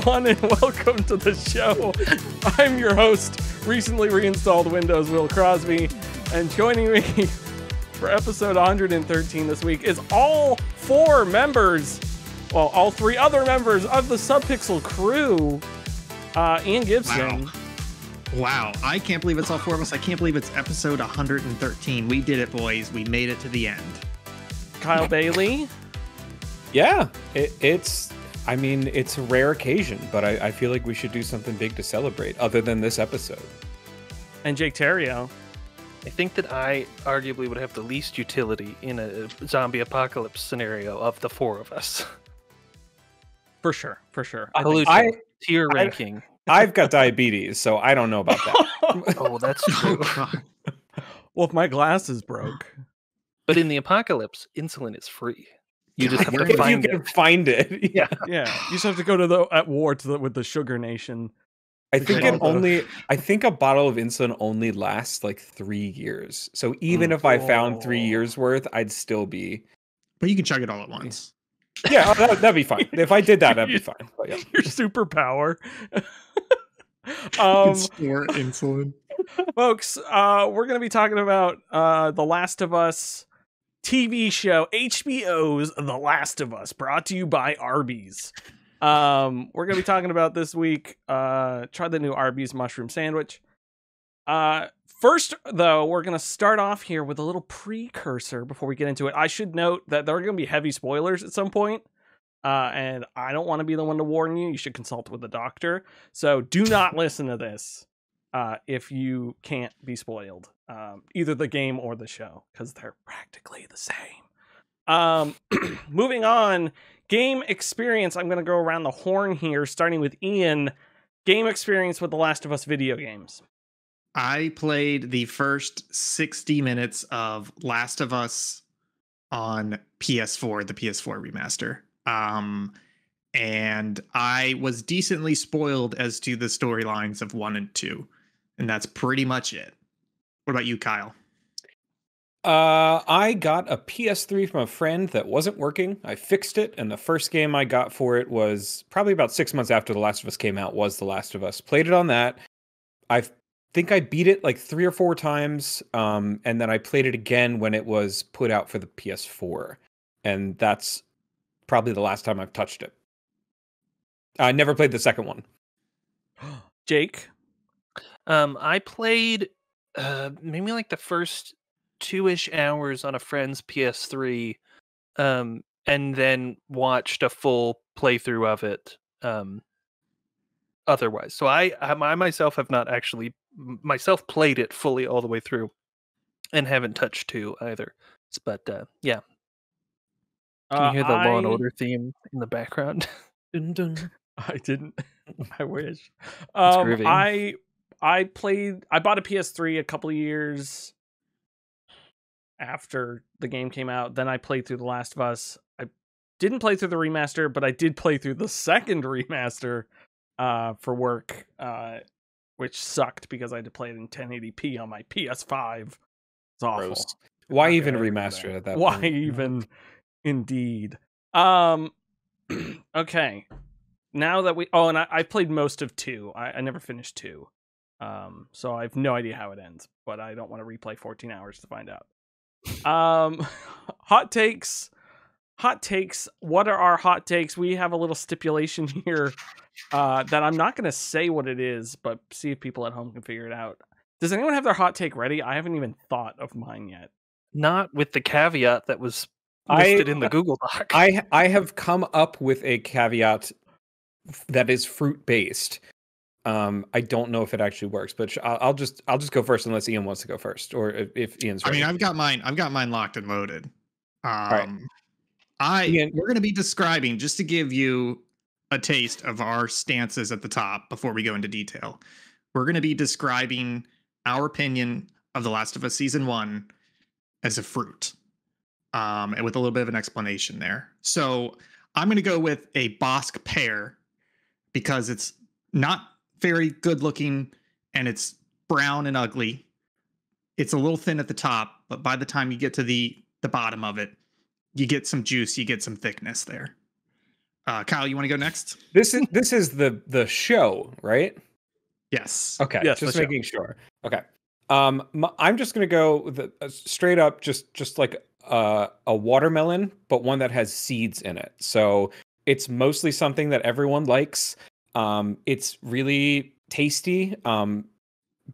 Hello, everyone, and welcome to the show. I'm your host, recently reinstalled Windows Will Crosby, and joining me for episode 113 this week is all four members, well, all three other members of the Subpixel crew. Uh, Ian Gibson. Wow. Wow. I can't believe it's all four of us. I can't believe it's episode 113. We did it, boys. We made it to the end. Kyle Bailey. Yeah, it, it's. I mean, it's a rare occasion, but I, I feel like we should do something big to celebrate, other than this episode. And Jake Theriault. I think that I arguably would have the least utility in a zombie apocalypse scenario of the four of us. For sure, for sure. I, Pollution, I tier I- ranking. I've got diabetes, so I don't know about that. oh, that's Oh, true. Well, if my glasses broke. but in the apocalypse, insulin is free. You just have God, to if you find can it. find it, Yeah. Yeah, you just have to go to the at war to the, with the Sugar Nation. I think it only. I think a bottle of insulin only lasts like three years. So even Mm. if I found three years worth, I'd still be. But you can chug it all at once. Yeah, oh, that, that'd be fine. If I did that, that'd be fine. But yeah. Your superpower. um, store insulin. folks, uh, we're gonna be talking about uh, The Last of Us TV show, HBO's The Last of Us, brought to you by Arby's. Um, we're gonna be talking about this week. Uh, try the new Arby's mushroom sandwich. Uh, first, though, we're gonna start off here with a little precursor before we get into it. I should note that there are gonna be heavy spoilers at some point. Uh, and I don't want to be the one to warn you. You should consult with a doctor. So do not listen to this uh, if you can't be spoiled, um, either the game or the show, because they're practically the same. Um, moving on, game experience. I'm going to go around the horn here, starting with Ian. Game experience with The Last of Us video games. I played the first 60 minutes of Last of Us on PS4, the PS4 remaster. Um, and I was decently spoiled as to the storylines of one and two. And that's pretty much it. What about you, Kyle? Uh, I got a PS3 from a friend that wasn't working. I fixed it, and the first game I got for it was probably about six months after The Last of Us came out. Was The Last of Us? Played it on that. I think I beat it like three or four times, um, and then I played it again when it was put out for the PS4, and that's probably the last time I've touched it. I never played the second one. Jake. Um, I played uh, maybe like the first two ish hours on a friend's PS3, um, and then watched a full playthrough of it. Um, otherwise, so I, I I myself have not actually myself played it fully all the way through, and haven't touched two either. But uh, yeah, can Uh, you hear the Law and Order theme in the background? dun, dun. I didn't. I wish. Um. I I played. I bought a PS3 a couple of years after the game came out. Then I played through The Last of Us. I didn't play through the remaster, but I did play through the second remaster uh, for work, uh, which sucked because I had to play it in 1080p on my PS5. It's awful. Gross. Why Okay, even I agree with remaster that. it at that Why point? even? Indeed. Um. okay. Now that we oh, and I, I played most of two. I, I never finished two. Um. So I have no idea how it ends, but I don't want to replay 14 hours to find out. Um. hot takes. Hot takes. What are our hot takes? We have a little stipulation here uh, that I'm not going to say what it is, but see if people at home can figure it out. Does anyone have their hot take ready? I haven't even thought of mine yet. Not with the caveat that was I- listed in the Google Doc. I I have come up with a caveat that is fruit based. Um, I don't know if it actually works, but I'll, I'll just I'll just go first unless Ian wants to go first, or if, if Ian's. I mean, I've got mine. I've got mine locked and loaded. Um, right. I Ian- we're going to be describing just to give you a taste of our stances at the top before we go into detail. We're going to be describing our opinion of The Last of Us season one as a fruit, um, and with a little bit of an explanation there. So I'm going to go with a Bosc pear because it's not very good looking and it's brown and ugly. It's a little thin at the top, but by the time you get to the the bottom of it, you get some juice, you get some thickness there. Uh, Kyle, you want to go next? This is this is the the show, right? Yes. Okay, Yes, just the show. making sure. Okay, um, m- I'm just gonna go with a, a straight up, just just like uh, a watermelon, but one that has seeds in it. So it's mostly something that everyone likes. Um, it's really tasty. Um,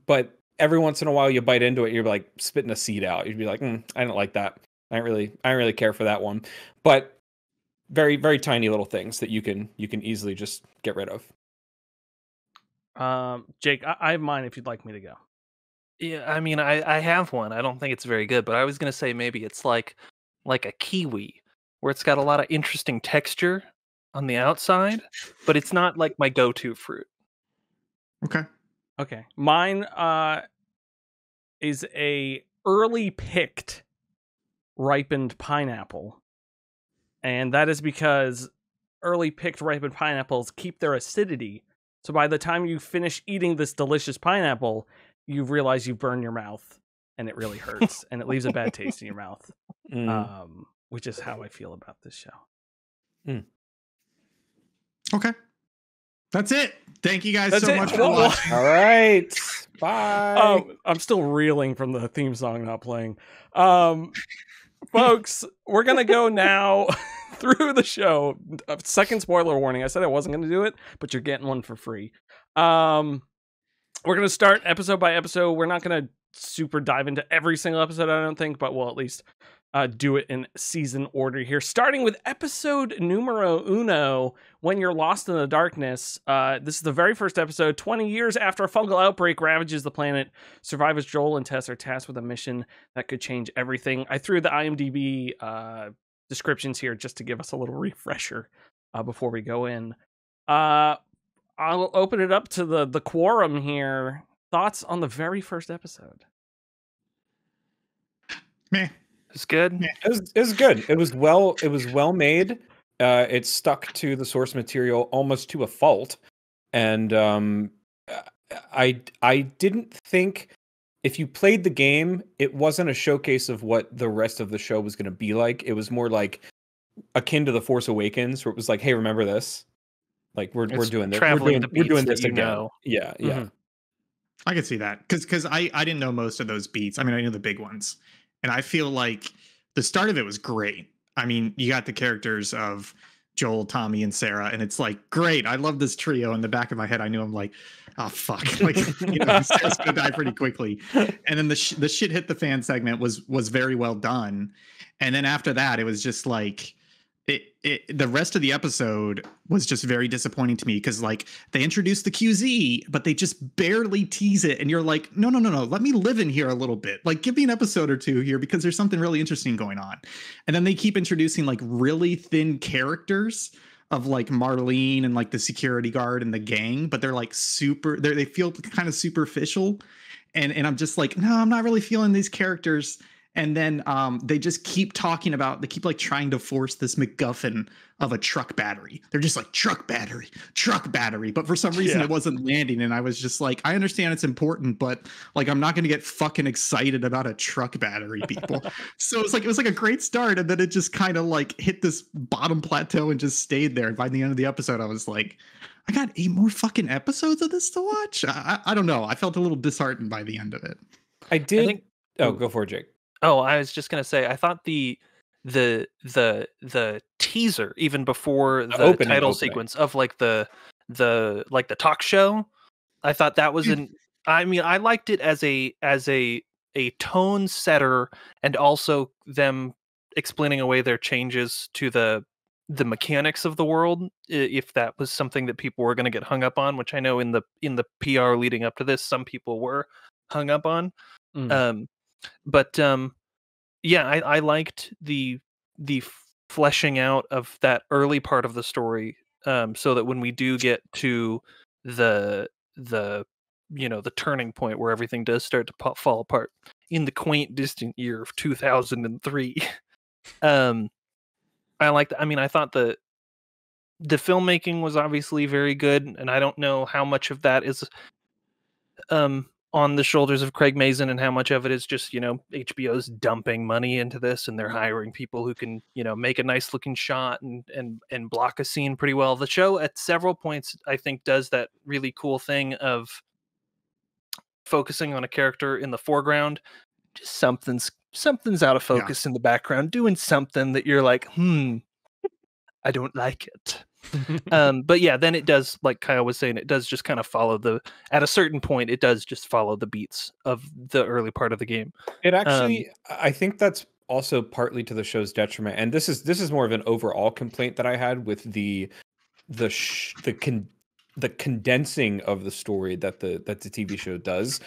but every once in a while, you bite into it, you're like spitting a seed out. You'd be like, mm, I don't like that. I don't really, I don't really care for that one. But very, very tiny little things that you can you can easily just get rid of. Um, Jake, I, I have mine if you'd like me to go. Yeah, I mean, I I have one. I don't think it's very good, but I was gonna say maybe it's like like a kiwi, where it's got a lot of interesting texture on the outside, but it's not like my go-to fruit. Okay. Okay. Mine uh is a early picked ripened pineapple. And that is because early picked ripened pineapples keep their acidity. So by the time you finish eating this delicious pineapple, you realize you burn your mouth and it really hurts and it leaves a bad taste in your mouth. Mm. Um which is how I feel about this show. Okay. That's it. Thank you guys That's so it. much for Well, well- watching. All right. Bye. Um, I'm still reeling from the theme song not playing. Um, folks, we're gonna go now through the show. Uh, Second spoiler warning. I said I wasn't gonna do it, but you're getting one for free. Um, we're gonna start episode by episode. We're not gonna super dive into every single episode, I don't think, but we'll at least uh, do it in season order here. Starting with episode numero uno, when you're lost in the darkness. Uh, this is the very first episode. 20 years after a fungal outbreak ravages the planet, survivors Joel and Tess are tasked with a mission that could change everything. I threw the IMDb uh, descriptions here just to give us a little refresher uh, before we go in. Uh, I'll open it up to the the quorum here. Thoughts on the very first episode? Meh. It's good. Yeah. It was, it was good. It was well. It was well made. Uh, it stuck to the source material almost to a fault, and um, I I didn't think if you played the game, it wasn't a showcase of what the rest of the show was going to be like. It was more like akin to the Force Awakens, where it was like, "Hey, remember this? Like we're we're doing this. We're traveling doing, the we're doing this again." know. Yeah, yeah. Mhm. I could see that because because I I didn't know most of those beats. I mean, I knew the big ones, and I feel like the start of it was great. I mean, you got the characters of Joel, Tommy, and Sarah, and it's like great. I love this trio. In the back of my head, I knew I'm like, oh fuck, like you know, Sarah's gonna die pretty quickly. And then the sh- the shit hit the fan segment was was very well done, and then after that, it was just like. It, it the rest of the episode was just very disappointing to me because like they introduced the QZ, but they just barely tease it, and you're like, no, no, no, no, let me live in here a little bit. Like, give me an episode or two here because there's something really interesting going on. And then they keep introducing like really thin characters of like Marlene and like the security guard and the gang, but they're like super. They they feel kind of superficial, and and I'm just like, no, I'm not really feeling these characters. And then um, they just keep talking about, they keep like trying to force this MacGuffin of a truck battery. They're just like, truck battery, truck battery. But for some reason, Yeah. it wasn't landing. And I was just like, I understand it's important, but like, I'm not going to get fucking excited about a truck battery, people. so it's like, it was like a great start. And then it just kind of like hit this bottom plateau and just stayed there. And by the end of the episode, I was like, I got eight more fucking episodes of this to watch. I, I I don't know. I felt a little disheartened by the end of it. I did. think- oh, go for it, Jake. Oh, I was just gonna say, I thought the the the the teaser even before the, opening title opening. sequence of like the the like the talk show, I thought that was an. I mean, I liked it as a as a a tone setter and also them explaining away their changes to the the mechanics of the world if that was something that people were going to get hung up on which i know in the in the pr leading up to this some people were hung up on Mm. um but um yeah i i liked the the fleshing out of that early part of the story um so that when we do get to the the you know the turning point where everything does start to fall apart in the quaint distant year of 2003 um i liked i mean i thought the the filmmaking was obviously very good and i don't know how much of that is um on the shoulders of Craig Mazin and how much of it is just, you know, HBO's dumping money into this and they're hiring people who can, you know, make a nice looking shot and and and block a scene pretty well. The show at several points I think does that really cool thing of focusing on a character in the foreground. Just something's something's out of Yeah. focus in the background, doing something that you're like, hmm, I don't like it um but yeah then it does like kyle was saying it does just kind of follow the at a certain point it does just follow the beats of the early part of the game It actually, I think that's also partly to the show's detriment, and this is this is more of an overall complaint that I had with the the sh- the con- the condensing of the story that the that the TV show does.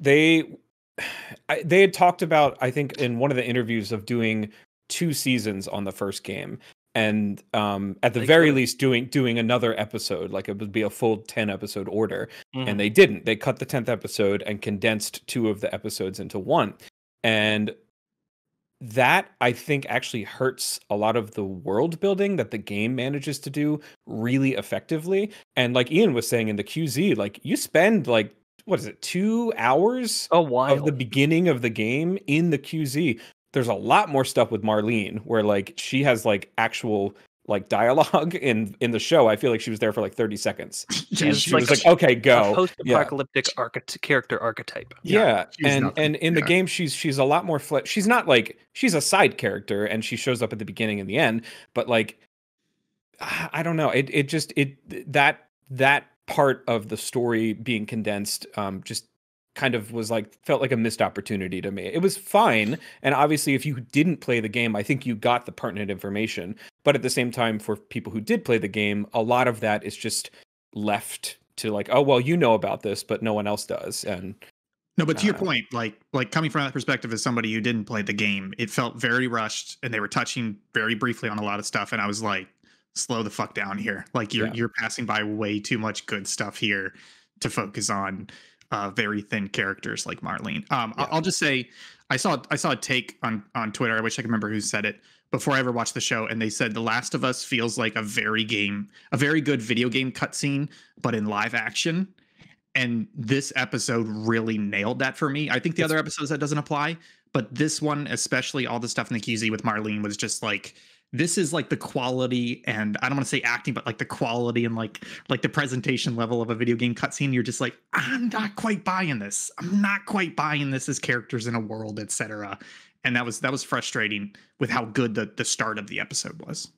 They I, they had talked about I think in one of the interviews of doing two seasons on the first game and um at the They very could've. least doing doing another episode like it would be a full 10 episode order Mhm. and they didn't. They cut the 10th episode and condensed two of the episodes into one. And that I think actually hurts a lot of the world building that the game manages to do really effectively. And like Ian was saying in the QZ, like you spend like what is it, two hours a while of the beginning of the game in the QZ. There's a lot more stuff with Marlene where like she has like actual like dialogue in in the show. I feel like she was there for like 30 seconds. She's And she like was like, okay, go. Post-apocalyptic archety- character archetype Yeah, she's and nothing. and in the game she's she's a lot more fle- she's not like she's a side character and she shows up at the beginning and the end, but like I I don't know, it it just it that that part of the story being condensed um just kind of was like felt like a missed opportunity to me. It was fine, and obviously if you didn't play the game, I think you got the pertinent information, but at the same time for people who did play the game, a lot of that is just left to like, oh well, you know about this, but no one else does and No, but to your Uh, point, like like coming from that perspective as somebody who didn't play the game, it felt very rushed, and they were touching very briefly on a lot of stuff, and I was like, slow the fuck down here. Like you're Yeah. you're passing by way too much good stuff here to focus on uh, very thin characters like Marlene. Um, Yeah. I'll just say, I saw I saw a take on on Twitter. I wish I could remember who said it before I ever watched the show, and they said The Last of Us feels like a very game, a very good video game cutscene, but in live action. And this episode really nailed that for me. I think the other episodes that doesn't apply, but this one, especially all the stuff in the QZ with Marlene, was just like this is like the quality and I don't want to say acting, but like the quality and like like the presentation level of a video game cutscene. You're just like, I'm not quite buying this. I'm not quite buying this as characters in a world, etc. And that was that was frustrating with how good the the start of the episode was.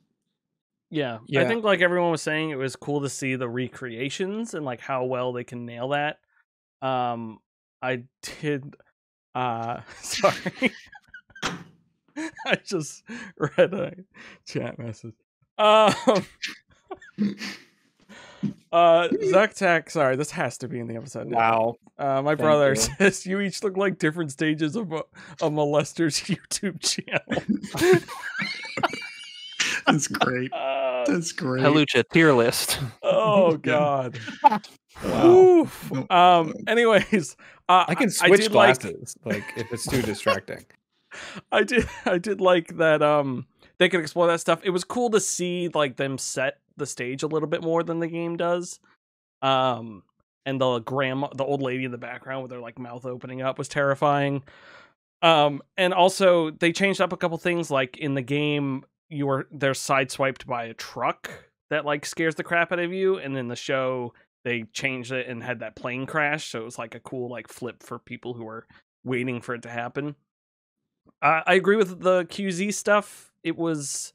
Yeah. I think like everyone was saying it was cool to see the recreations and like how well they can nail that. Um I did uh sorry. I just read a chat message. Um Uh Zucktack, sorry, this has to be in the episode. now. Wow. Uh, my Thank brother you. says you each look like different stages of a, a molester's YouTube channel. That's great. Uh, That's great. Halucha tier list oh God. Wow. Um. Anyways, uh, I can I switch like- glasses, like, if it's too distracting. I did. I did like that. Um, they could explore that stuff. It was cool to see like them set the stage a little bit more than the game does. Um, and the grandma, the old lady in the background with her like mouth opening up was terrifying. Um, and also they changed up a couple things. Like in the game, you were they're sideswiped by a truck that like scares the crap out of you, and in the show they changed it and had that plane crash, so it was like a cool like flip for people who were waiting for it to happen. I I agree with the QZ stuff. It was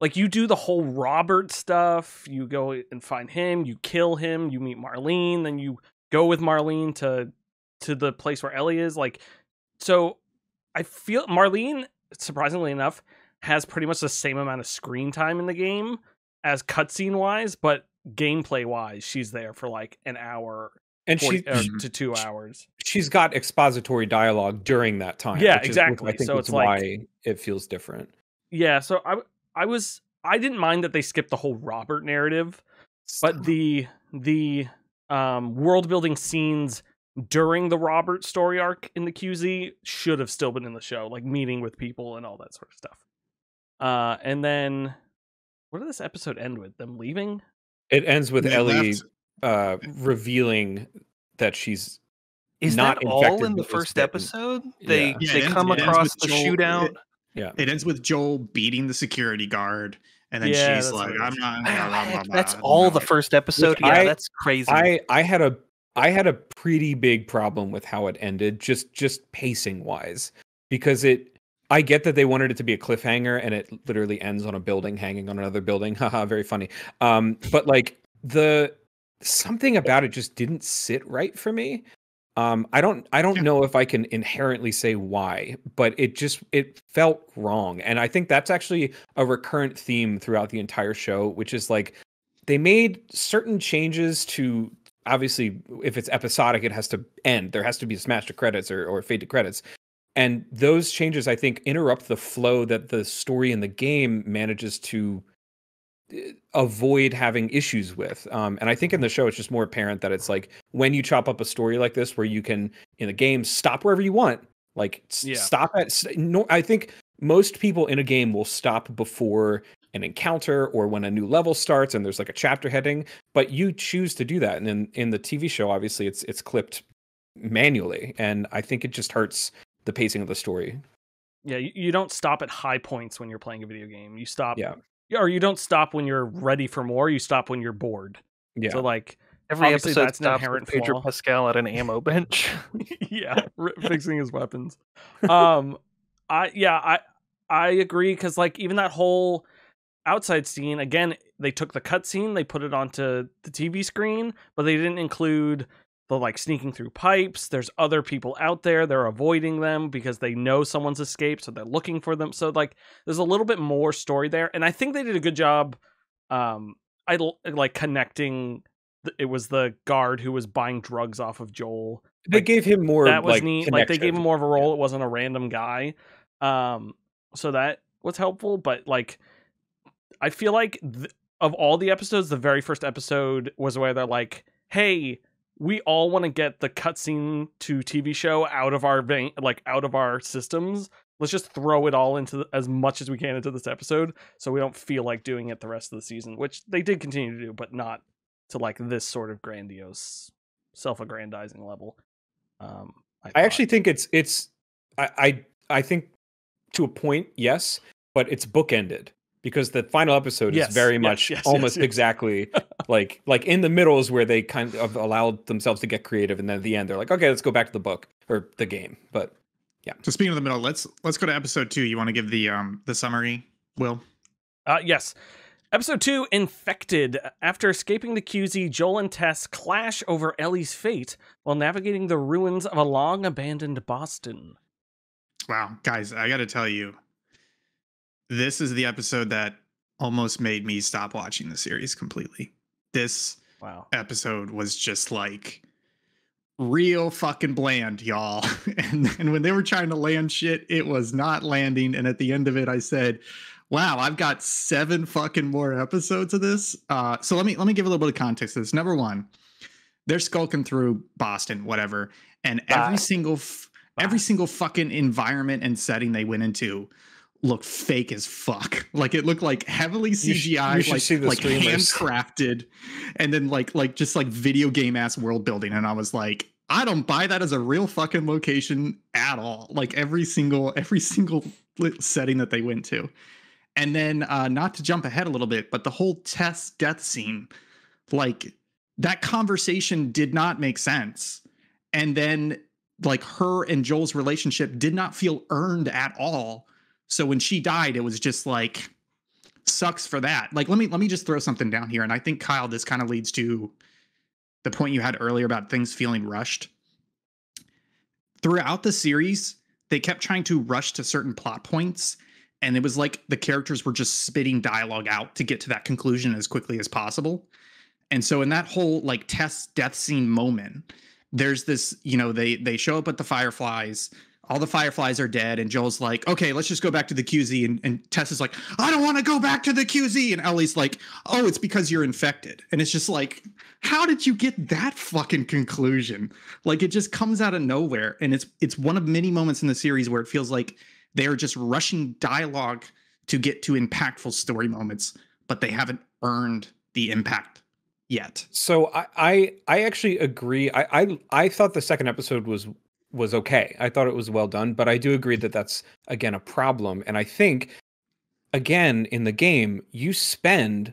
like you do the whole Robert stuff. You go and find him, you kill him, you meet Marlene, then you go with Marlene to to the place where Ellie is. Like, so I feel Marlene, surprisingly enough, has pretty much the same amount of screen time in the game as cutscene wise, but gameplay wise, she's there for like an hour And 40, she or to two hours. she's got expository dialogue during that time. Yeah, which is- which exactly. I think So it's like- why it feels different. Yeah, so I I was I didn't mind that they skipped the whole Robert narrative, but the the um world building scenes during the Robert story arc in the QZ should have still been in the show, like meeting with people and all that sort of stuff. Uh and then what did this episode end with? Them leaving? it ends with They Ellie left. Uh revealing that she's Is not that all in the first bitten. episode? They Yeah. Yeah, they it ends- come ends across with the Joel- shootout. it- Yeah. It ends with Joel beating the security guard, and then Yeah, she's that's like, "I'm not." blah, blah, blah, that's blah," all and the first episode. Yeah, I- that's crazy. I I had a I had a pretty big problem with how it ended, just just pacing wise, because it. I get that they wanted it to be a cliffhanger, and it literally ends on a building hanging on another building. Haha, very funny. Um, but like the something about it just didn't sit right for me. Um, I don't I don't Yeah. know if I can inherently say why, but it just it felt wrong, and I think that's actually a recurrent theme throughout the entire show, which is like they made certain changes to obviously if it's episodic it has to end there has to be a smash to credits or, or fade to credits and those changes i think interrupt the flow that the story in the game manages to uh, avoid having issues with um, and i think in the show it's just more apparent that it's like when you chop up a story like this where you can in the game stop wherever you want like Yeah. stop at s- no, i think most people in a game will stop before an encounter or when a new level starts and there's like a chapter heading but you choose to do that and in, in the tv show obviously it's it's clipped manually and i think it just hurts the pacing of the story Yeah, you, you don't stop at high points when you're playing a video game. You stop, Yeah. Or you don't stop when you're ready for more. You stop when you're bored. yeah So like, Every episode that's an stops inherent with Pedro flaw. Pascal at an ammo bench. yeah, r- fixing his weapons. Um, I yeah, I I agree because like even that whole outside scene again, they took the cutscene, they put it onto the TV screen, but they didn't include the like sneaking through pipes. There's other people out there. They're avoiding them because they know someone's escaped, so they're looking for them. So like, there's a little bit more story there, and I think they did a good job. Um, I like connecting. It was the guard who was buying drugs off of Joel they like, gave him more that was like, neat. Like they gave him more of a role. It wasn't a random guy. Um, so that was helpful. But like, I feel like th- of all the episodes, the very first episode was where they're like, "Hey, we all want to get the cutscene to TV show out of our vein, like out of our systems. Let's just throw it all into the, as much as we can into this episode, so we don't feel like doing it the rest of the season." Which they did continue to do, but not to like this sort of grandiose, self-aggrandizing level. Um, I thought. actually think it's it's I, I I think to a point, yes, but it's bookended because the final episode Yes, is very yes, much yes, yes, almost yes. exactly like like in the middle is where they kind of allowed themselves to get creative, and then at the end they're like, okay, let's go back to the book or the game. But yeah So speaking of the middle, let's let's go to episode two. You want to give the um the summary, Will? Uh, yes. Episode 2 Infected. After escaping the QZ, Joel and Tess clash over Ellie's fate while navigating the ruins of a long abandoned Boston. Wow, guys, I got to tell you, this is the episode that almost made me stop watching the series completely. This Wow. episode was just like real fucking bland, y'all. And then when they were trying to land shit, it was not landing. And at the end of it, I said, "Wow, I've got seven fucking more episodes of this." Uh, so let me let me give a little bit of context to this. Number one, they're skulking through Boston, whatever, and every single every single fucking environment and setting they went into looked fake as fuck. Like it looked like heavily CGI, you like like streamers. handcrafted, and then like like just like video game ass world building. And I was like, I don't buy that as a real fucking location at all. Like every single every single setting that they went to. And then uh not to jump ahead a little bit, but the whole Tess death scene, like that conversation did not make sense. And then like her and Joel's relationship did not feel earned at all. So when she died, it was just like sucks for that. Like let me let me just throw something down here and I think Kyle this kind of leads to the point you had earlier about things feeling rushed. Throughout the series, they kept trying to rush to certain plot points and it was like the characters were just spitting dialogue out to get to that conclusion as quickly as possible. And so in that whole like Tess death scene moment, there's this, you know, they they show up at the Fireflies, all the Fireflies are dead, and Joel's like, okay, let's just go back to the QZ. And, and Tess is like, I don't want to go back to the QZ. And Ellie's like, oh, it's because you're infected. And it's just like, how did you get that fucking conclusion? Like it just comes out of nowhere. And it's it's one of many moments in the series where it feels like they are just rushing dialogue to get to impactful story moments, but they haven't earned the impact yet. So I, I I actually agree. I, I I thought the second episode was was okay. I thought it was well done, but I do agree that that's again a problem. And I think again in the game you spend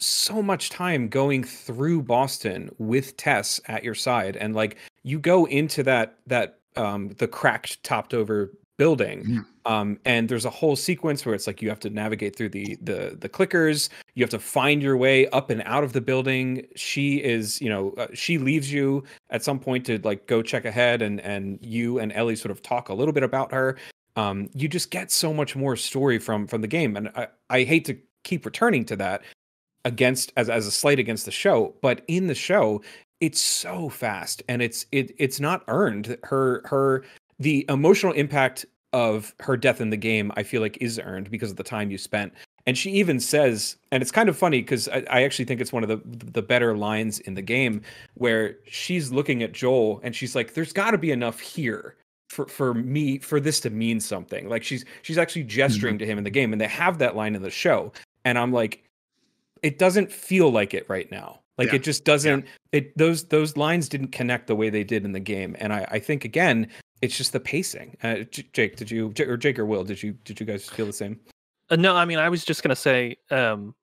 so much time going through Boston with Tess at your side, and like you go into that that um the cracked topped over building. Mhm. um and there's a whole sequence where it's like you have to navigate through the the the clickers. You have to find your way up and out of the building. She is you know uh, she leaves you at some point to like go check ahead and and you and ellie sort of talk a little bit about her. Um you just get so much more story from from the game. And i i hate to keep returning to that against as as a slight against the show but in the show it's so fast and it's it it's not earned. Her her the emotional impact of her death in the game i feel like is earned because of the time you spent. And she even says and it's kind of funny because I, I actually think it's one of the the better lines in the game where she's looking at joel and she's like there's got to be enough here for for me for this to mean something. Like she's she's actually gesturing mm-hmm. to him in the game and they have that line in the show. And i'm like it doesn't feel like it right now. Like Yeah. it just doesn't it those those lines didn't connect the way they did in the game. And i i think again it's just the pacing. Uh, jake did you or jake or will did you did you guys feel the same? Uh, no, I mean, I was just gonna say, um,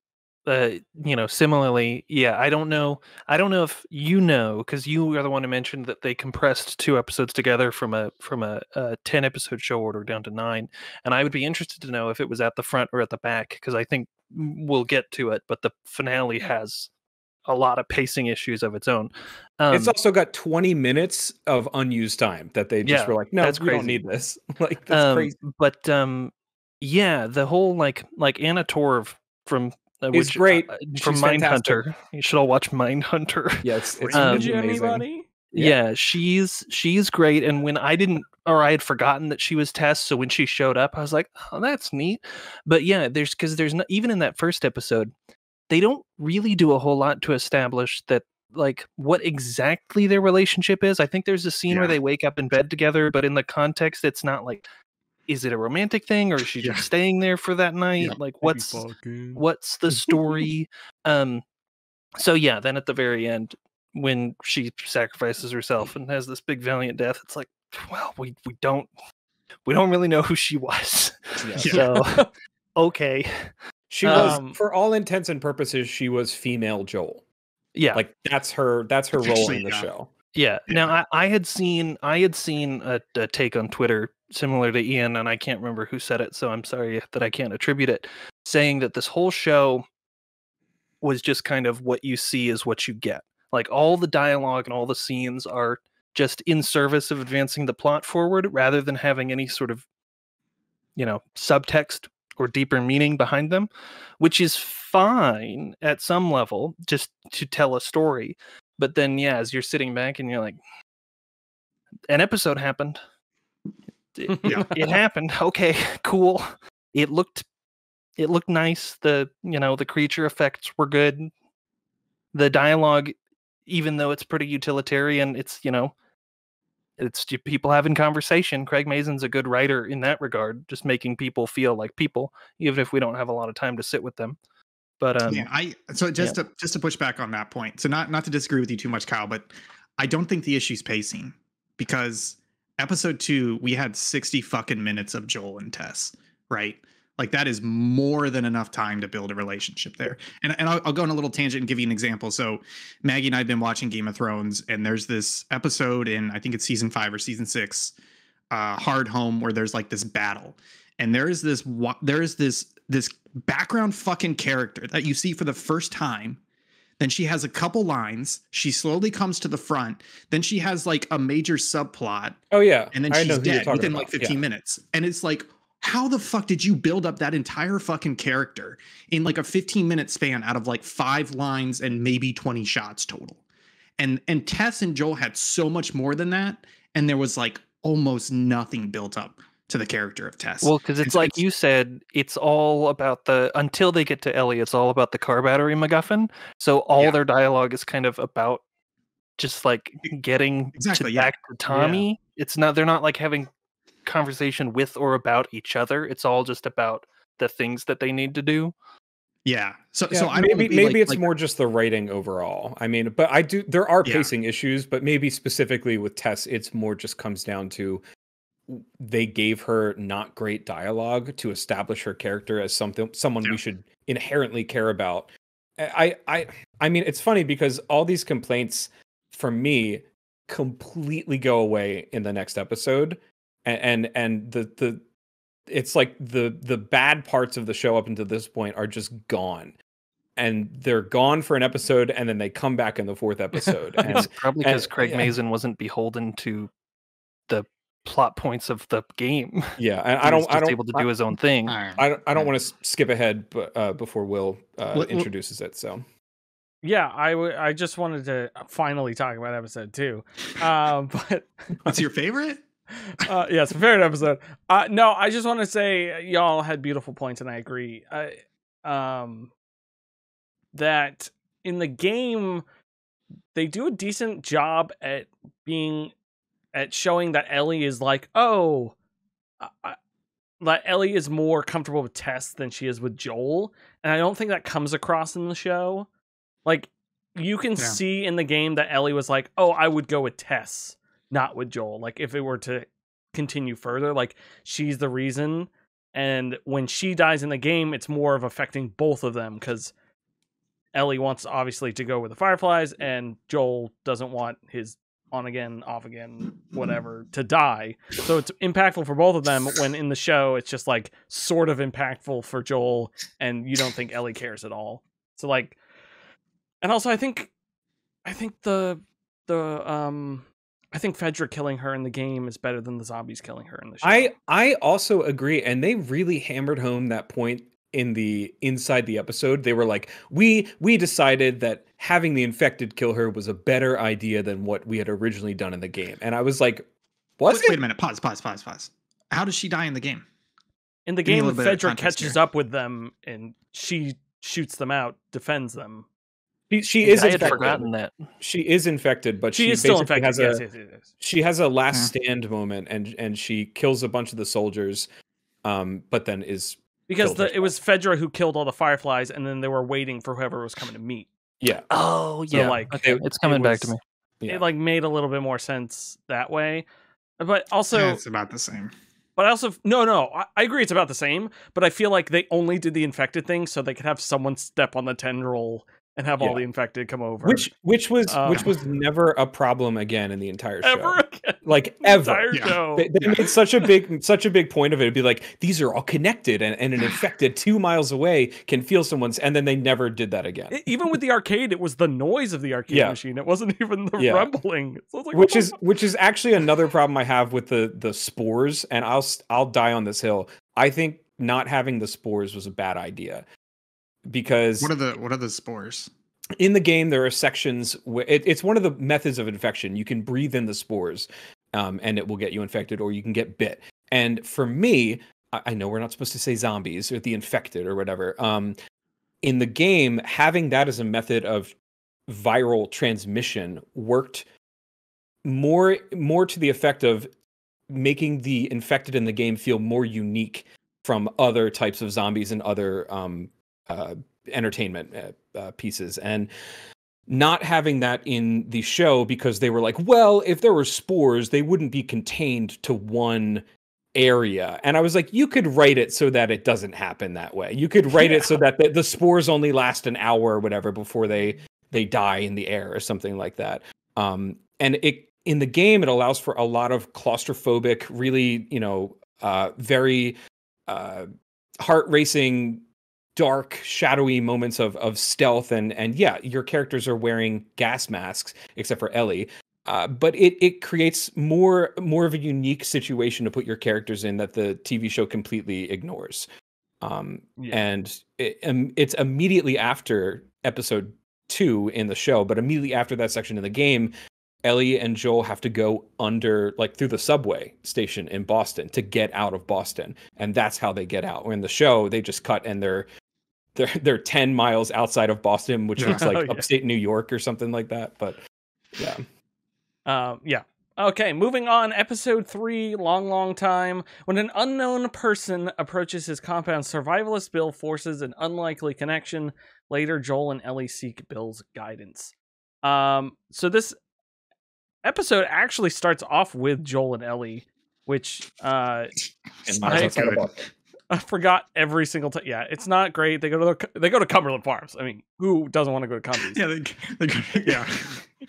uh, you know, similarly, yeah, I don't know, I don't know if you know, because you are the one who mentioned that they compressed two episodes together from a from a, a ten episode show order down to nine, and I would be interested to know if it was at the front or at the back, because I think mm, we'll get to it, but the finale has a lot of pacing issues of its own. Um, it's also got 20 minutes of unused time that they just Yeah, were like no that's we don't need this like that's um, crazy But um, yeah, the whole like like Anna Torv from uh, Is which, great. uh, from fantastic. Mindhunter. You should all watch Mindhunter. yeah it's, it's Um, amazing. anybody? yeah. she's she's great. And when I didn't or I had forgotten that she was Tess, so when she showed up, I was like, oh, that's neat. But yeah, there's because there's not even in that first episode, they don't really do a whole lot to establish that like what exactly their relationship is. I think there's a scene where they wake up in bed together, but in the context, it's not like is it a romantic thing or is she Yeah. just staying there for that night? Like what's what's the story? um so yeah, then at the very end, when she sacrifices herself and has this big valiant death, it's like, well, we we don't we don't really know who she was. Yeah. So okay. She was Um, for all intents and purposes she was female joel Yeah. like that's her that's her role in the yeah. show Yeah. Now I, I had seen I had seen a, a take on Twitter similar to Ian, and I can't remember who said it, so I'm sorry that I can't attribute it, saying that this whole show was just kind of what you see is what you get. Like all the dialogue and all the scenes are just in service of advancing the plot forward rather than having any sort of you know subtext or deeper meaning behind them which is fine at some level just to tell a story but then yeah as you're sitting back and you're like an episode happened. It, Yeah. it happened. Okay cool. It looked it looked nice. The you know the creature effects were good. The dialogue even though it's pretty utilitarian it's you know it's people having conversation craig mazin's a good writer in that regard just making people feel like people even if we don't have a lot of time to sit with them but um yeah, I so just to just to push back on that point. So not not to disagree with you too much, Kyle, but I don't think the issue's pacing because episode two we had sixty fucking minutes of Joel and Tess, right? Like that is more than enough time to build a relationship there. And and I'll, I'll go on a little tangent and give you an example. So Maggie and I have been watching Game of Thrones, and there's this episode in I think it's season five or season six, uh, Hardhome, where there's like this battle, and there is this there is this this background fucking character that you see for the first time. Then she has a couple lines. She slowly comes to the front. Then she has like a major subplot, oh yeah and then I she's know who you're dead within about. like 15 Yeah. minutes. And it's like, how the fuck did you build up that entire fucking character in like a 15 minute span out of like five lines and maybe 20 shots total? And and Tess and Joel had so much more than that, and there was like almost nothing built up to the character of Tess. Well, because it's so like you said, it's all about the until they get to Ellie, it's all about the car battery MacGuffin. So all Yeah. their dialogue is kind of about just like getting Exactly, to yeah. back to Tommy. It's not they're not like having conversation with or about each other. It's all just about the things that they need to do. Yeah. So Yeah, so I maybe maybe like- it's like- more just the writing overall. I mean, but I do there are Yeah. pacing issues, but maybe specifically with Tess, it's more just comes down to they gave her not great dialogue to establish her character as something someone Yeah. we should inherently care about. I I I mean, it's funny because all these complaints from me completely go away in the next episode and and, and the the it's like the the bad parts of the show up until this point are just gone and they're gone for an episode and then they come back in the fourth episode It's and probably because Craig yeah. Mazin wasn't beholden to the plot points of the game. yeah and i don't i don't able to I- do his own thing. I don't, I don't Yeah. want to skip ahead but uh, before Will uh, Well- well- introduces it. So Yeah, I w- I just wanted to finally talk about episode two. Um, but What's your favorite? uh, yeah, it's a favorite episode. Uh, no, I just want to say y'all had beautiful points, and I agree. I, um, that in the game, they do a decent job at being at showing that Ellie is like, oh, I- that Ellie is more comfortable with Tess than she is with Joel, and I don't think that comes across in the show. Like, you can Yeah. see in the game that Ellie was like, oh, I would go with Tess not with Joel. Like if it were to continue further, like she's the reason. And when she dies in the game, it's more of affecting both of them because Ellie wants obviously to go with the Fireflies, and Joel doesn't want his on again, off again, whatever to die. So it's impactful for both of them. When in the show, it's just like sort of impactful for Joel, and you don't think Ellie cares at all. So like, and also I think, I think the the um I think Fedra killing her in the game is better than the zombies killing her in the show. I I also agree, and they really hammered home that point in the inside the episode. They were like, we we decided that having the infected kill her was a better idea than what we had originally done in the game, and I was like, was wait, it? wait a minute. Pause. Pause. Pause. Pause. How does she die in the game? in the give game, little bit of Fedra catches here. up with them and she shoots them out, defends them. She, she is I had infected. forgotten that. She is infected, but She, she, is still infected. has Yes, a yes, yes, yes. she has a last Yeah. stand moment, and and she kills a bunch of the soldiers, um, but then is Because the, it was Fedra who killed all the fireflies, and then they were waiting for whoever was coming to meet. yeah Oh So, yeah, like, okay, it- it's coming back to me. yeah. It like made a little bit more sense that way. But also, Yeah, it's about the same. But I also no, no, I, I agree it's about the same. But I feel like they only did the infected thing so they could have someone step on the tendril and have all the infected come over. which which was which Um, was never a problem again in the entire show. ever again, like the ever. entire Yeah. show. They, they made such a big such a big point of it. It'd be like these are all connected, and, and an infected two miles away can feel someone's, and then they never did that again. Even with the arcade, it was the noise of the arcade Yeah. machine. It wasn't even the Yeah. rumbling. So like, which what is the which is actually another problem I have with the the spores, and I'll s- I'll die on this hill. I think not having the spores was a bad idea because What are the What are the spores? in the game there are sections where it, it's one of the methods of infection. You can breathe in the spores um, and it will get you infected or you can get bit. And for me I, I know we're not supposed to say zombies or the infected or whatever. Um, in the game having that as a method of viral transmission worked more more to the effect of making the infected in the game feel more unique from other types of zombies and other um, uh, entertainment uh, uh, pieces. And not having that in the show because they were like well if there were spores they wouldn't be contained to one area. And i was like you could write it so that it doesn't happen that way. You could write it so that the, the spores only last an hour or whatever before they they die in the air or something like that. Um and it in the game it allows for a lot of claustrophobic really you know uh very uh heart racing dark shadowy moments of of stealth and and yeah your characters are wearing gas masks except for ellie uh, but it it creates more more of a unique situation to put your characters in that the tv show completely ignores um Yeah. and it, um, it's immediately after episode two in the show but immediately after that section in the game ellie and joel have to go under like through the subway station in boston to get out of boston and that's how they get out. In the show, they just cut and they're they're they're ten miles outside of Boston, which Yeah. looks like Oh, yeah. upstate New York or something like that. But yeah, Um, yeah, Okay, moving on. Episode three, long, long time. When an unknown person approaches his compound, survivalist Bill forces an unlikely connection. Later, Joel and Ellie seek Bill's guidance. Um, so this episode actually starts off with Joel and Ellie, which uh, And I- Miles outside the good. bar. I forgot every single time. Yeah, it's not great. They go to the, they go to Cumberland Farms. I mean, who doesn't want to go to Cumberland? Yeah, they, they, yeah.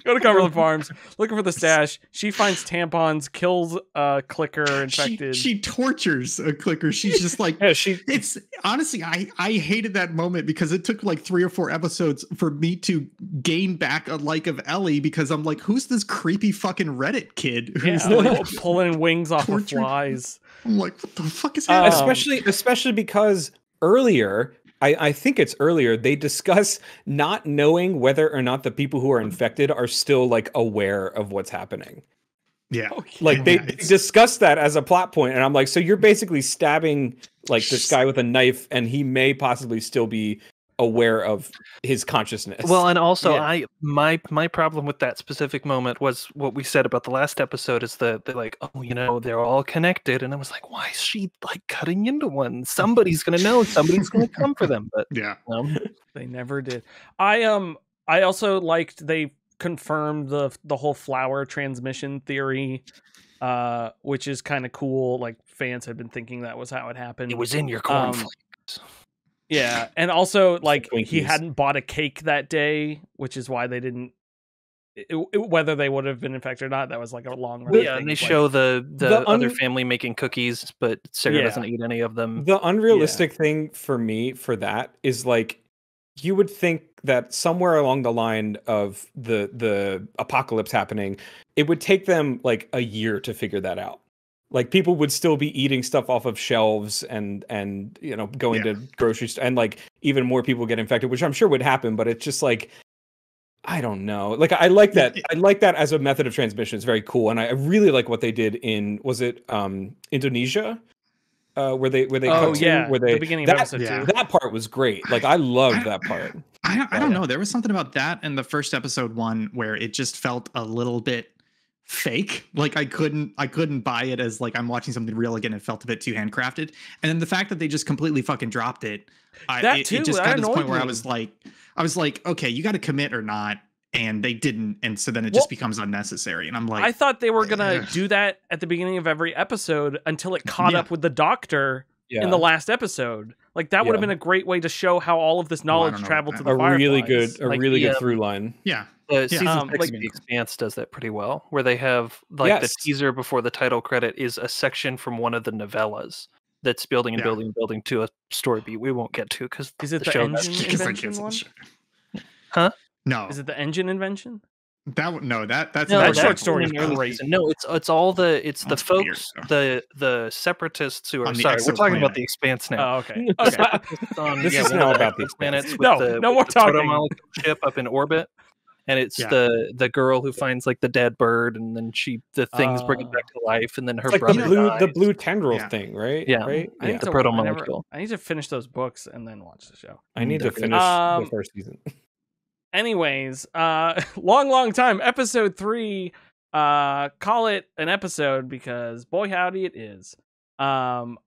Go to Cumberland Farms, looking for the stash. She finds tampons, kills a clicker She, infected. she tortures a clicker. She's just like, Yeah, she it's honestly, I I hated that moment because it took like three or four episodes for me to gain back a like of Ellie because I'm like, who's this creepy fucking Reddit kid? Who's yeah, like, pulling wings off of tortured- flies. I'm like, what the fuck is Um, happening? especially especially because earlier I, I think it's earlier they discuss not knowing whether or not the people who are infected are still like aware of what's happening. Yeah, like they, Yeah, they discuss that as a plot point and i'm like so you're basically stabbing like this guy with a knife and he may possibly still be aware of his consciousness Well, and also Yeah. I my my problem with that specific moment was what we said about the last episode is that they're like, oh, you know, they're all connected, and I was like, why is she like cutting into one? Somebody's gonna know. Somebody's gonna come for them. But yeah. um, They never did. I um I also liked they confirmed the the whole flour transmission theory, uh, which is kind of cool. Like fans had been thinking that was how it happened. it was in your Um, cornflakes. Yeah, and also like he hadn't bought a cake that day, which is why they didn't. It, it- whether they would have been infected or not, that was like a long. Well, yeah, thing and they like- show the the, the other family making cookies, but Sarah Yeah. doesn't eat any of them. the unrealistic thing for me for that is like you would think that somewhere along the line of the the apocalypse happening it would take them like a year to figure that out like people would still be eating stuff off of shelves and and you know going Yeah. to grocery store and like even more people get infected which i'm sure would happen but it's just like i don't know like i like Yeah, that i like that as a method of transmission it's very cool and i I really like what they did in was it um indonesia uh where they where they Oh cut to, yeah, where they the beginning that, of episode yeah. two. that part was great like i loved that part I don't, I don't yeah. know. There was something about that in the first episode one where it just felt a little bit fake. Like I couldn't I couldn't buy it as like I'm watching something real again. It felt a bit too handcrafted. And then the fact that they just completely fucking dropped it, I, That it, too, it just got to this point annoyed where I was like, I was like, okay, you got to commit or not, and they didn't, and so then it just Well, becomes unnecessary. And I'm like, I thought they were gonna do that at the beginning of every episode until it caught Yeah. up with the doctor yeah in the last episode. Like that would have been a great way to show how all of this knowledge don't traveled to that. the a really good a Like really the, good um, through line yeah, The season um, six like- of The Expanse does that pretty well, where they have like Yes. the teaser before the title credit is a section from one of the novellas that's building and Yeah. building and building to a story beat we won't get to because Is it the show engine does- because I invention one? Huh? No, Is it the engine invention? That one- no that that's No, not that short story is early great. season. No, it's it's all the it's the That's weird, folks, though. the the separatists who are sorry, we're talking about the expanse now. Oh, okay. Okay. on, This yeah, is one now of about the planets with No, the, no with more the talking. proto-molecule ship up in orbit. And it's Yeah. the the girl who finds like the dead bird, and then she the things bring it back to life, and then her it's like brother the blue the blue tendril Yeah. thing right Yeah. right I yeah. need The to, proto-molecule. I, need to finish those books and then watch the show. i need to finish Um, the first season anyways uh long long time. Episode three uh call it an episode because boy howdy it is. Um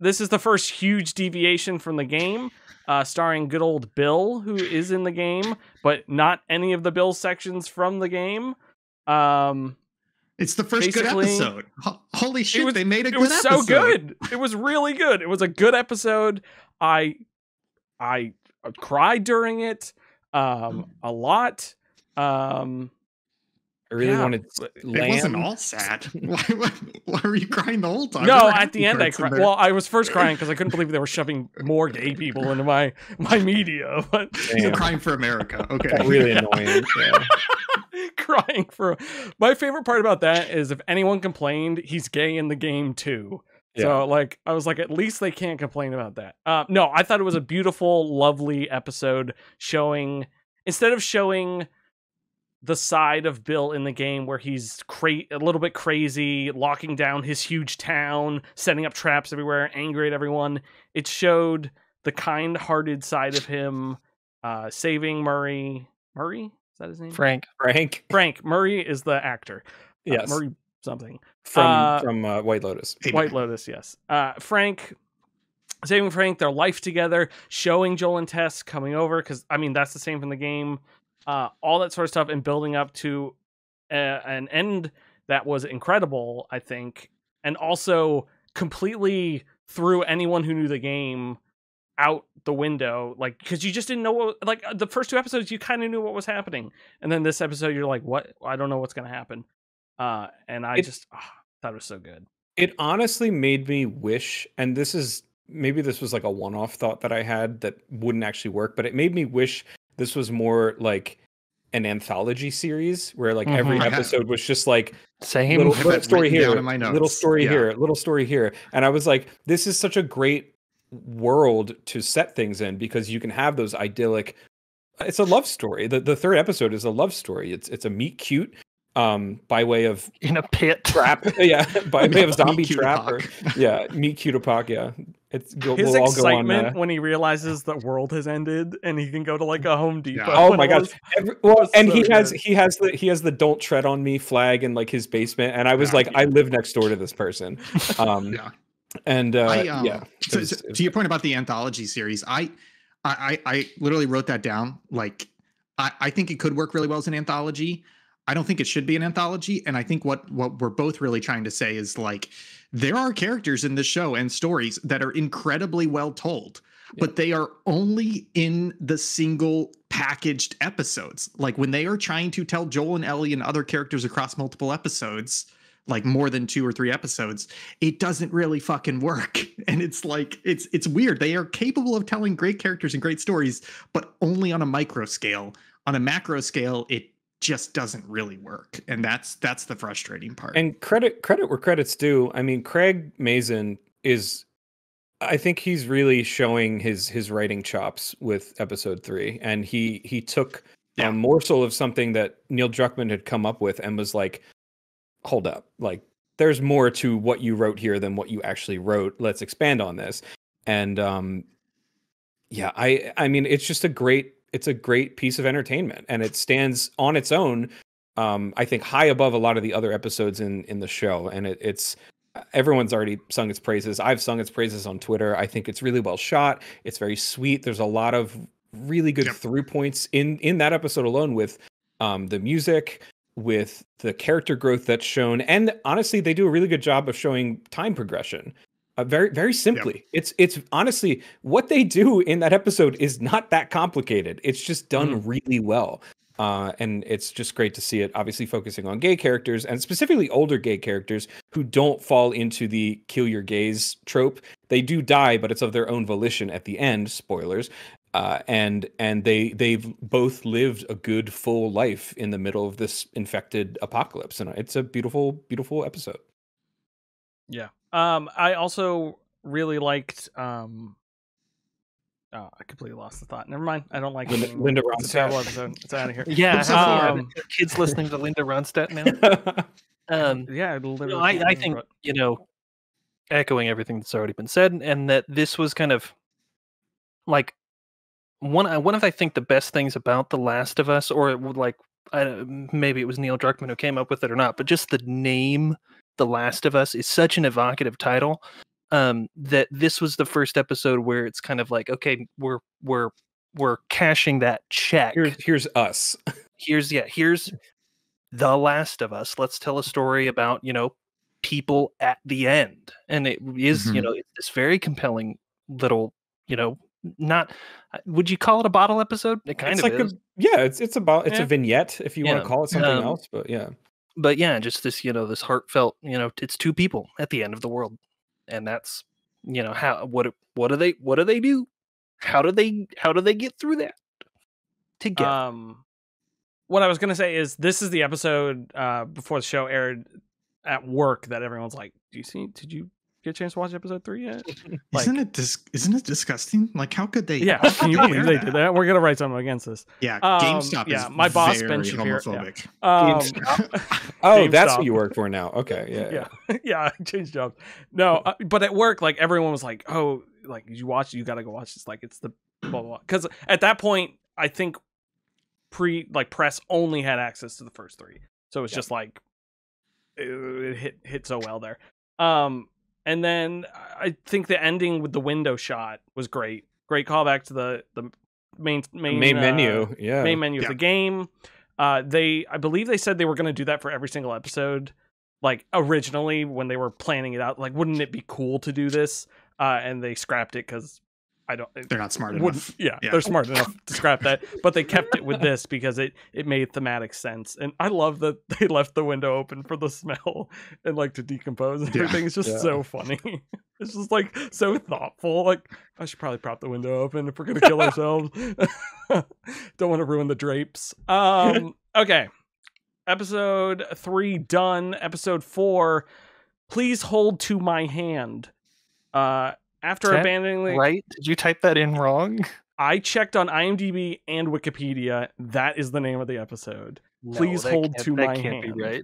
this is the first huge deviation from the game uh starring good old bill who is in the game but not any of the bill sections from the game. Um It's the first good episode. Ho- Holy shit, was- they made a it good was episode. so good. It was really good. It was a good episode. I i cried during it um a lot um i really yeah, wanted but It wasn't all sad. why, why, why were you crying the whole time? No, at the end I cried. Well, I was first crying because I couldn't believe they were shoving more gay people into my my media. But You're crying for America. Okay. Got really annoying yeah. crying for my favorite part about that is if anyone complained, he's gay in the game too. Yeah. So like I was like, at least they can't complain about that. Uh, no, I thought it was a beautiful, lovely episode showing instead of showing the side of Bill in the game where he's cra- a little bit crazy, locking down his huge town, setting up traps everywhere, angry at everyone. It showed the kind-hearted side of him, uh, saving Murray. Murray is that his name? Frank. frank Frank Murray is the actor. Uh, yes Murray something. from Uh, from uh, White Lotus. Hey, White. Lotus, yes. Uh, Frank, saving Frank, their life together, showing Joel and Tess coming over because I mean that's the same from the game. Uh, all that sort of stuff and building up to a, an end that was incredible, I think, and also completely threw anyone who knew the game out the window like because you just didn't know what like uh, the first two episodes you kind of knew what was happening and then this episode you're like what i don't know what's gonna happen uh and i It- just ah, thought it was so good It honestly made me wish, and this is maybe this was like a one-off thought that I had that wouldn't actually work, but it made me wish this was more like an anthology series where like every Mhm. I have- episode was just like Same. little, little story here, little story Yeah. here, little story here, and I was like, this is such a great world to set things in because you can have those idyllic. It's a love story. The the third episode is a love story. It's it's a meet cute, um, by way of in a pit. trap, yeah, by way of zombie trap, or, yeah, meet cute apoc, yeah. It's go, his we'll all go on. excitement Uh, when he realizes the world has ended and he can go to like a home depot Oh my all gosh! this- Every, well, and so he has he has the he has the "Don't Tread on Me" flag in like his basement, and I was Yeah. like, I live next door to this person. Um, Yeah. and uh, I, um, yeah, So, was- so to your point about the anthology series, I, I, I I literally wrote that down. Like, I, I think it could work really well as an anthology. I don't think it should be an anthology, and I think what what we're both really trying to say is like there are characters in this show and stories that are incredibly well told, but they are only in the single packaged episodes. Like when they are trying to tell Joel and Ellie and other characters across multiple episodes, like more than two or three episodes, it doesn't really fucking work. And it's like it's it's weird. They are capable of telling great characters and great stories, but only on a micro scale. On a macro scale, it just doesn't really work. And that's that's the frustrating part. And credit credit where credit's due. I mean, Craig Mazin is I think he's really showing his his writing chops with episode 3 and he he took Yeah. a morsel of something that Neil Druckmann had come up with and was like hold up. Like there's more to what you wrote here than what you actually wrote. Let's expand on this. And um yeah, I I mean it's just a great it's a great piece of entertainment and it stands on its own um, I think high above a lot of the other episodes in in the show, and it, it's everyone's already sung its praises. I've sung its praises on Twitter. I think it's really well shot. It's very sweet. There's a lot of really good Yep. through points in in that episode alone with um, the music, with the character growth that's shown, and honestly, they do a really good job of showing time progression. Uh, very very simply, it's it's honestly what they do in that episode is not that complicated. It's just done really well. Uh, and it's just great to see it obviously focusing on gay characters and specifically older gay characters who don't fall into the kill your gays trope. They do die, but it's of their own volition at the end. Spoilers. Uh, and and they they've both lived a good full life in the middle of this infected apocalypse, and it's a beautiful beautiful episode. Yeah. Um, I also really liked. Um, oh, I completely lost the thought. Never mind. I don't like it Linda- anymore. Linda It's a terrible Ronstadt. episode. It's out of here. Yeah, so how- yeah, um, kids listening to Linda Ronstadt now. Um, Yeah, I literally. no, I, I think it. you know, echoing everything that's already been said, and that this was kind of like one. uh, One of I think the best things about The Last of Us, or it would like I, maybe it was Neil Druckmann who came up with it or not, but just the name The Last of Us is such an evocative title um, that this was the first episode where it's kind of like, okay, we're we're we're cashing that check here's here's us. here's yeah here's the last of us let's tell a story about you know people at the end and it is you Mhm. know it's this very compelling little you know not uh, would you call it a bottle episode it kind it's of like is a yeah, it's it's about it's Yeah. a vignette if you want to call it something Um, else, but yeah. But yeah just this you know this heartfelt you know it's two people at the end of the world and that's you know how what what do they what do they do how do they how do they get through that together Um, what I was gonna say is this is the episode uh before the show aired at work that everyone's like, "Do you see? Did you get a chance to watch episode three yet?" like- isn't it dis- isn't it disgusting? Like how could they Yeah, can you believe they did that? We're gonna write something against this. Yeah, Um, GameStop yeah, is my boss, Ben very Shapiro, yeah. Um, Oh, that's GameStop. what you work for now. Okay, yeah, yeah. yeah, yeah, I changed jobs. No, uh, but at work, like everyone was like, "Oh, like you watch, you gotta go watch this." Like it's the blah blah. blah. Because at that point, I think pre like press only had access to the first three, so it was Yeah. just like it, it hit hit so well there. Um, and then I think the ending with the window shot was great. Great callback to the the main main Main uh, menu. Yeah. main menu Yeah. of the game. Uh, they, I believe they said they were going to do that for every single episode. Like originally, when they were planning it out, like wouldn't it be cool to do this? Uh, and they scrapped it because I don't. They're not smart enough. Yeah, Yeah. they're smart enough to scrap that, but they kept it with this because it it made thematic sense. And I love that they left the window open for the smell and like to decompose and Yeah. everything. It's just Yeah. so funny. It's just like so thoughtful. Like I should probably prop the window open if we're gonna kill ourselves. Don't want to ruin the drapes. Um. Okay. Episode three done. Episode four. Please hold to my hand. Uh. After Is that abandoning the Right? Did you type that in wrong? I checked on IMDb and Wikipedia. That is the name of the episode. No, Please that hold can't- to that my can't hand. Be right.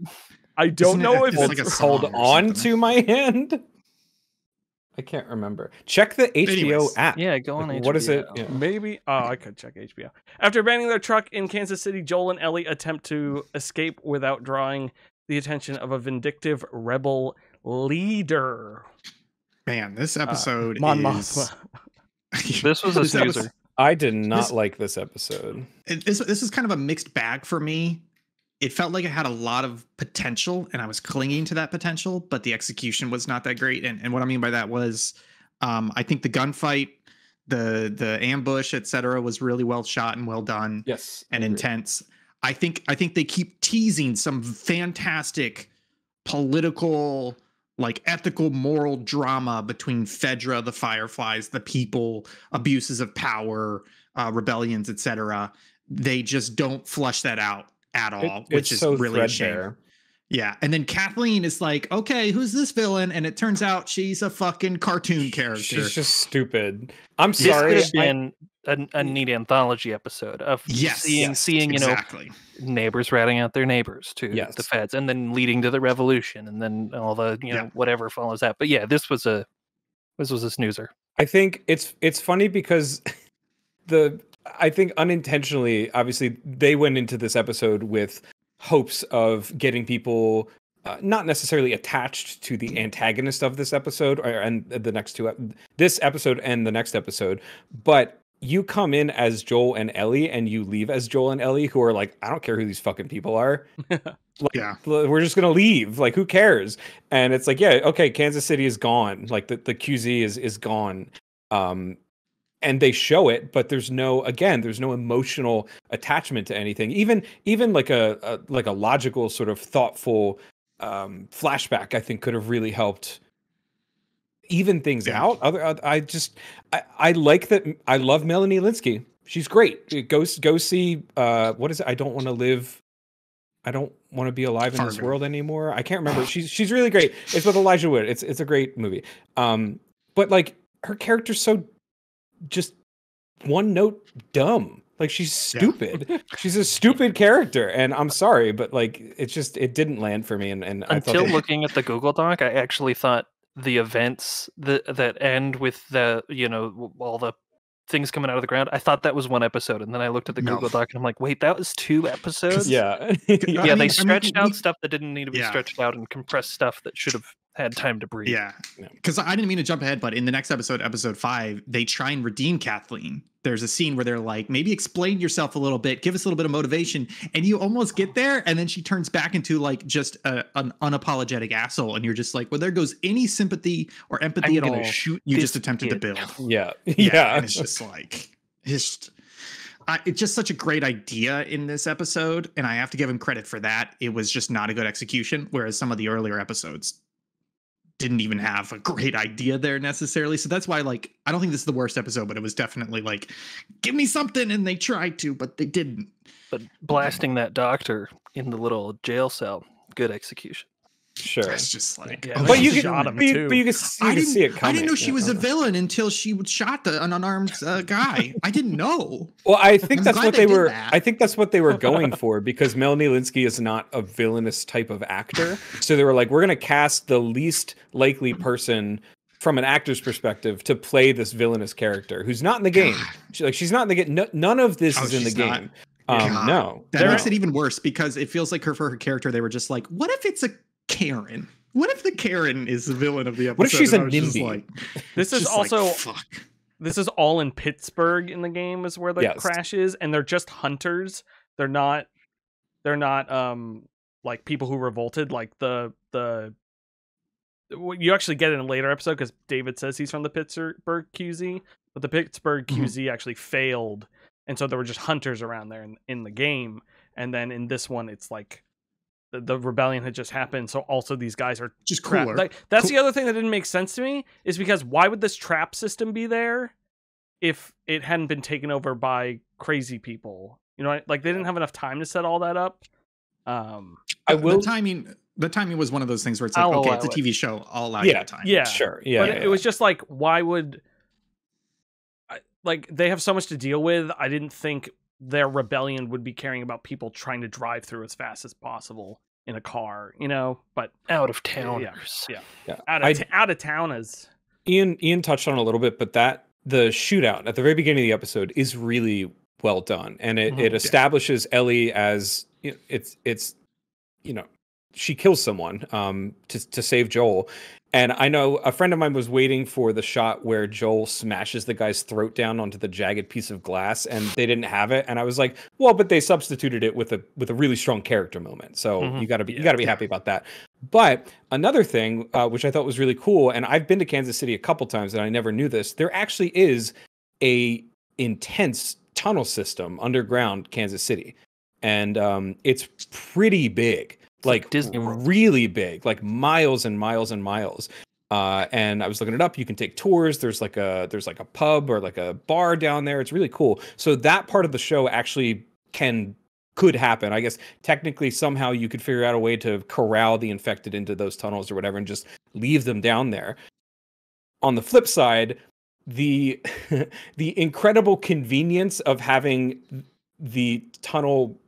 I don't Isn't it- know if it's it's like a Hold oh, on to my hand. I can't remember. Check the HBO Anyways, app. Yeah, go on. Like, what is it? Yeah. maybe. Oh, I could check HBO. After abandoning their truck in Kansas City, Joel and Ellie attempt to escape without drawing the attention of a vindictive rebel leader. Man, this episode Mon is. Mothma. This was a This episode- I did not This- like this episode. it- this this is kind of a mixed bag for me. It felt like it had a lot of potential, and I was clinging to that potential, but the execution was not that great. And and what I mean by that was, um, I think the gunfight, the the ambush, etc., was really well shot and well done Yes. and intense. I think I think they keep teasing some fantastic political like ethical moral drama between Fedra, the Fireflies, the people, abuses of power, uh, rebellions, etc. They just don't flush that out at all, which is so really a shame. Threadbare. Yeah, and then Kathleen is like, "Okay, who's this villain?" And it turns out she's a fucking cartoon character. She's just stupid. I'm This sorry. could have been a, a neat anthology episode of yes, seeing, yes, seeing you know, exactly. neighbors ratting out their neighbors to Yes. the feds, and then leading to the revolution, and then all the you know Yeah. whatever follows that. But yeah, this was a this was a snoozer. I think it's it's funny because the I think unintentionally, obviously, they went into this episode with hopes of getting people uh, not necessarily attached to the antagonist of this episode or, and the next two this episode and the next episode, but you come in as Joel and Ellie and you leave as Joel and Ellie who are like I don't care who these fucking people are. Yeah, we're just gonna leave. Like who cares? And it's like yeah okay kansas city is gone. Like the, the qz is is gone. Um and they show it but there's no again there's no emotional attachment to anything even even like a, a like a logical sort of thoughtful um flashback i think could have really helped even things Yeah. out other oth- i just I, I like that i love melanie lynskey she's great go go see uh what is it i don't want to live I don't want to be alive in this world anymore. I can't remember. She's she's really great. It's with Elijah Wood. It's it's a great movie. Um, but like her character's so just one note dumb. Like she's Yeah. stupid. she's a stupid character, and I'm sorry, but like it's just it didn't land for me. And and I thought Until they- looking at the Google Doc, I actually thought the events that that end with the you know all the things coming out of the ground. I thought that was one episode, and then I looked at the No. Google Doc and I'm like, wait, that was two episodes. yeah, I yeah. mean- they I stretched mean, out we- stuff that didn't need to be Yeah. stretched out and compressed stuff that should have had time to breathe. Yeah. Because I didn't mean to jump ahead, but in the next episode, episode five, they try and redeem Kathleen. There's a scene where they're like, maybe explain yourself a little bit, give us a little bit of motivation. And you almost get there. And then she turns back into like just a, an unapologetic asshole. And you're just like, well, there goes any sympathy or empathy I'm at all shoot you just attempted to build. yeah, Yeah. yeah. And it's just like, it's just, I, it's just such a great idea in this episode. And I have to give him credit for that. It was just not a good execution. Whereas some of the earlier episodes didn't even have a great idea there necessarily. So that's why, like, I don't think this is the worst episode, but it was definitely like, give me something. And they tried to, but they didn't. But blasting that doctor in the little jail cell, good execution. Sure. It's just like, Yeah, oh, But you She can, shot him, you, too. but you can, see, I you can didn't, see it I didn't know she yeah. was a villain until she shot the, an unarmed uh, guy. I didn't know. Well, I think I'm that's what they they were. that. I think that's what they were going for because Melanie Lynskey is not a villainous type of actor. So they were like, we're going to cast the least likely person from an actor's perspective to play this villainous character who's not in the game. She, like she's not in the game. No, none of this Oh, is in the not? game. Um, God. no, That no. makes it even worse because it feels like her for her character, they were just like, what if it's a Karen? What if the Karen is the villain of the episode? What if she's and a I NIMBY? Like, This is just like, also fuck. this is all in Pittsburgh in the game is where the Yes. crash is, and they're just hunters. They're not they're not um like people who revolted like the the what you actually get in a later episode because David says he's from the Pittsburgh QZ, but the Pittsburgh. QZ actually failed, and so there were just hunters around there in, in the game. And then in this one, it's like the, the rebellion had just happened, so also these guys are Just trap- cooler. Like that's Cool- the other thing that didn't make sense to me is because why would this trap system be there if it hadn't been taken over by crazy people? You know, like they didn't have enough time to set all that up. Um, I will. The timing. The timing was one of those things where it's like, I'll okay, it's a it. TV show. I'll allow Yeah, you the time. yeah, Sure. Yeah. but yeah, it, it was just like, why would like they have so much to deal with? I didn't think their rebellion would be caring about people trying to drive through as fast as possible in a car, you know. But Out of towners. yeah, yeah. out of I- t- out of town is Ian Ian touched on a little bit, but that the shootout at the very beginning of the episode is really well done, and it, Mhm. it Yeah. establishes Ellie as you know, it's it's you know she kills someone um to to save Joel, and I know a friend of mine was waiting for the shot where Joel smashes the guy's throat down onto the jagged piece of glass, and they didn't have it, and I was like, well, but they substituted it with a with a really strong character moment, so Mhm. you got to be you got to be happy about that. But another thing, uh, which I thought was really cool, and I've been to Kansas City a couple times, and I never knew this. There actually is a intense tunnel system underground Kansas City, and um, it's pretty big, like Disney really big, like miles and miles and miles. Uh, and I was looking it up. You can take tours. There's like a there's like a pub or like a bar down there. It's really cool. So that part of the show actually can could happen. I guess technically somehow you could figure out a way to corral the infected into those tunnels or whatever and just leave them down there. On the flip side, the the incredible convenience of having the tunnel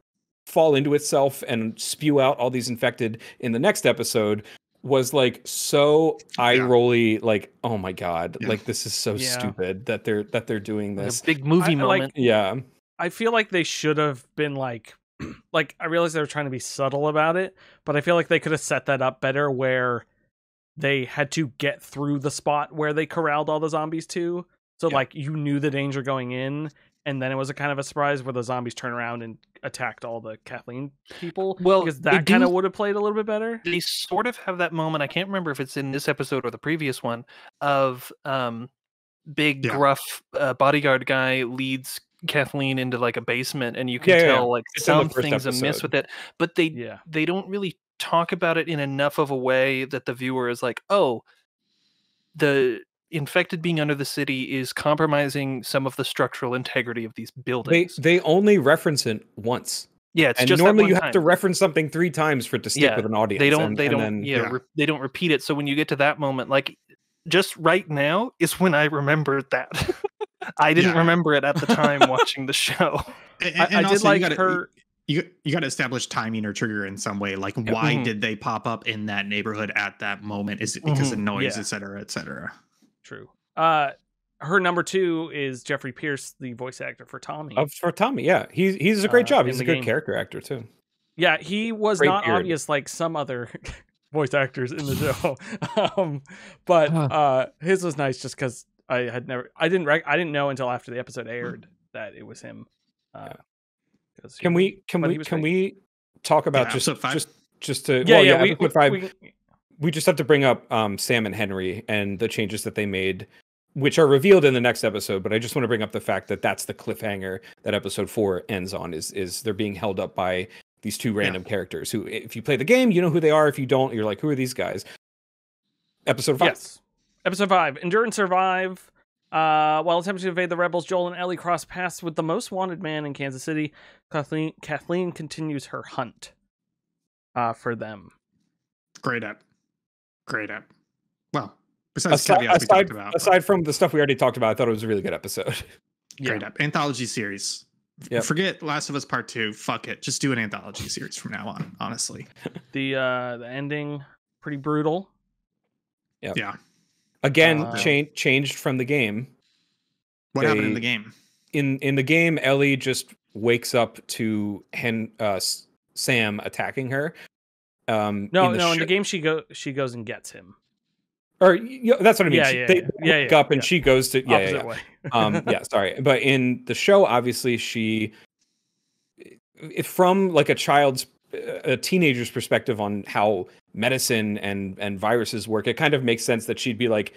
fall into itself and spew out all these infected in the next episode was like so eye rolly like oh my god Yeah. like this is so Yeah. stupid that they're that they're doing Like this a big movie I- I like- moment. yeah I feel like they should have been like like I realize they were trying to be subtle about it, but I feel like they could have set that up better where they had to get through the spot where they corralled all the zombies to. So Yeah. like you knew the danger going in and then it was a kind of a surprise where the zombies turned around and attacked all the Kathleen people. Well, because they that kind of would have played a little bit better. they sort of have that moment. I can't remember if it's in this episode or the previous one of um, big Yeah. gruff uh, bodyguard guy leads Kathleen into like a basement, and you can Yeah, yeah, yeah. tell like It's in the some first things amiss with it, but they Yeah. they don't really talk about it in enough of a way that the viewer is like, oh, the infected being under the city is compromising some of the structural integrity of these buildings. they only reference it once yeah, it's and just normally one you have time. to reference something three times for it to stick Yeah, with an audience they don't and- they and don't then- yeah, yeah. re- they don't repeat it so when you get to that moment like just right now is when i remembered that i didn't Yeah. remember it at the time watching the show And, I, and I did also, like you gotta, her You you got to establish timing or trigger in some way. Like, why Mhm. did they pop up in that neighborhood at that moment? Is it because of Mhm. noise, Yeah. et cetera, et cetera? True. Uh her number two is Jeffrey Pierce, the voice actor for Tommy. Of for Tommy, yeah, he's he's a great Uh, job. He's a good game. character actor too. Yeah, he was Great not beard. obvious like some other voice actors in the show. um, but Huh. uh, his was nice just because I had never, I didn't, rec- I didn't know until after the episode aired that it was him. Uh, 'cause he Can we can we can great. we talk about Yeah, just five? just just to Yeah, well, yeah, we, episode we, five. we- we just have to bring up um, Sam and Henry and the changes that they made, which are revealed in the next episode. But I just want to bring up the fact that that's the cliffhanger that episode four ends on. Is is they're being held up by these two random characters who, if you play the game, you know who they are. If you don't, you're like, who are these guys? Episode five. Yes. Episode five. Endure and survive. Uh, while attempting to evade the rebels, Joel and Ellie cross paths with the most wanted man in Kansas City. Kathleen, Kathleen continues her hunt uh, for them. Great app. Great app. Well, besides Aside, caveats we aside, talked about. but aside from the stuff we already talked about, I thought it was a really good episode. great app. Anthology series. Yep. Forget Last of Us Part Two. Fuck it. Just do an anthology series from now on. Honestly. The uh, the ending pretty brutal. Yeah. Yeah. Again, Uh, cha- changed from the game. What happened in the game? in in the game ellie just wakes up to hen uh sam attacking her Um, No, in no. In the game, she go she goes and gets him. or you know, that's what I mean. Yeah, She- yeah, they yeah. Yeah, yeah, up and she goes to yeah, Opposite yeah. way. um yeah sorry but in the show obviously she if from like a child's a teenager's perspective on how medicine and and viruses work it kind of makes sense that she'd be like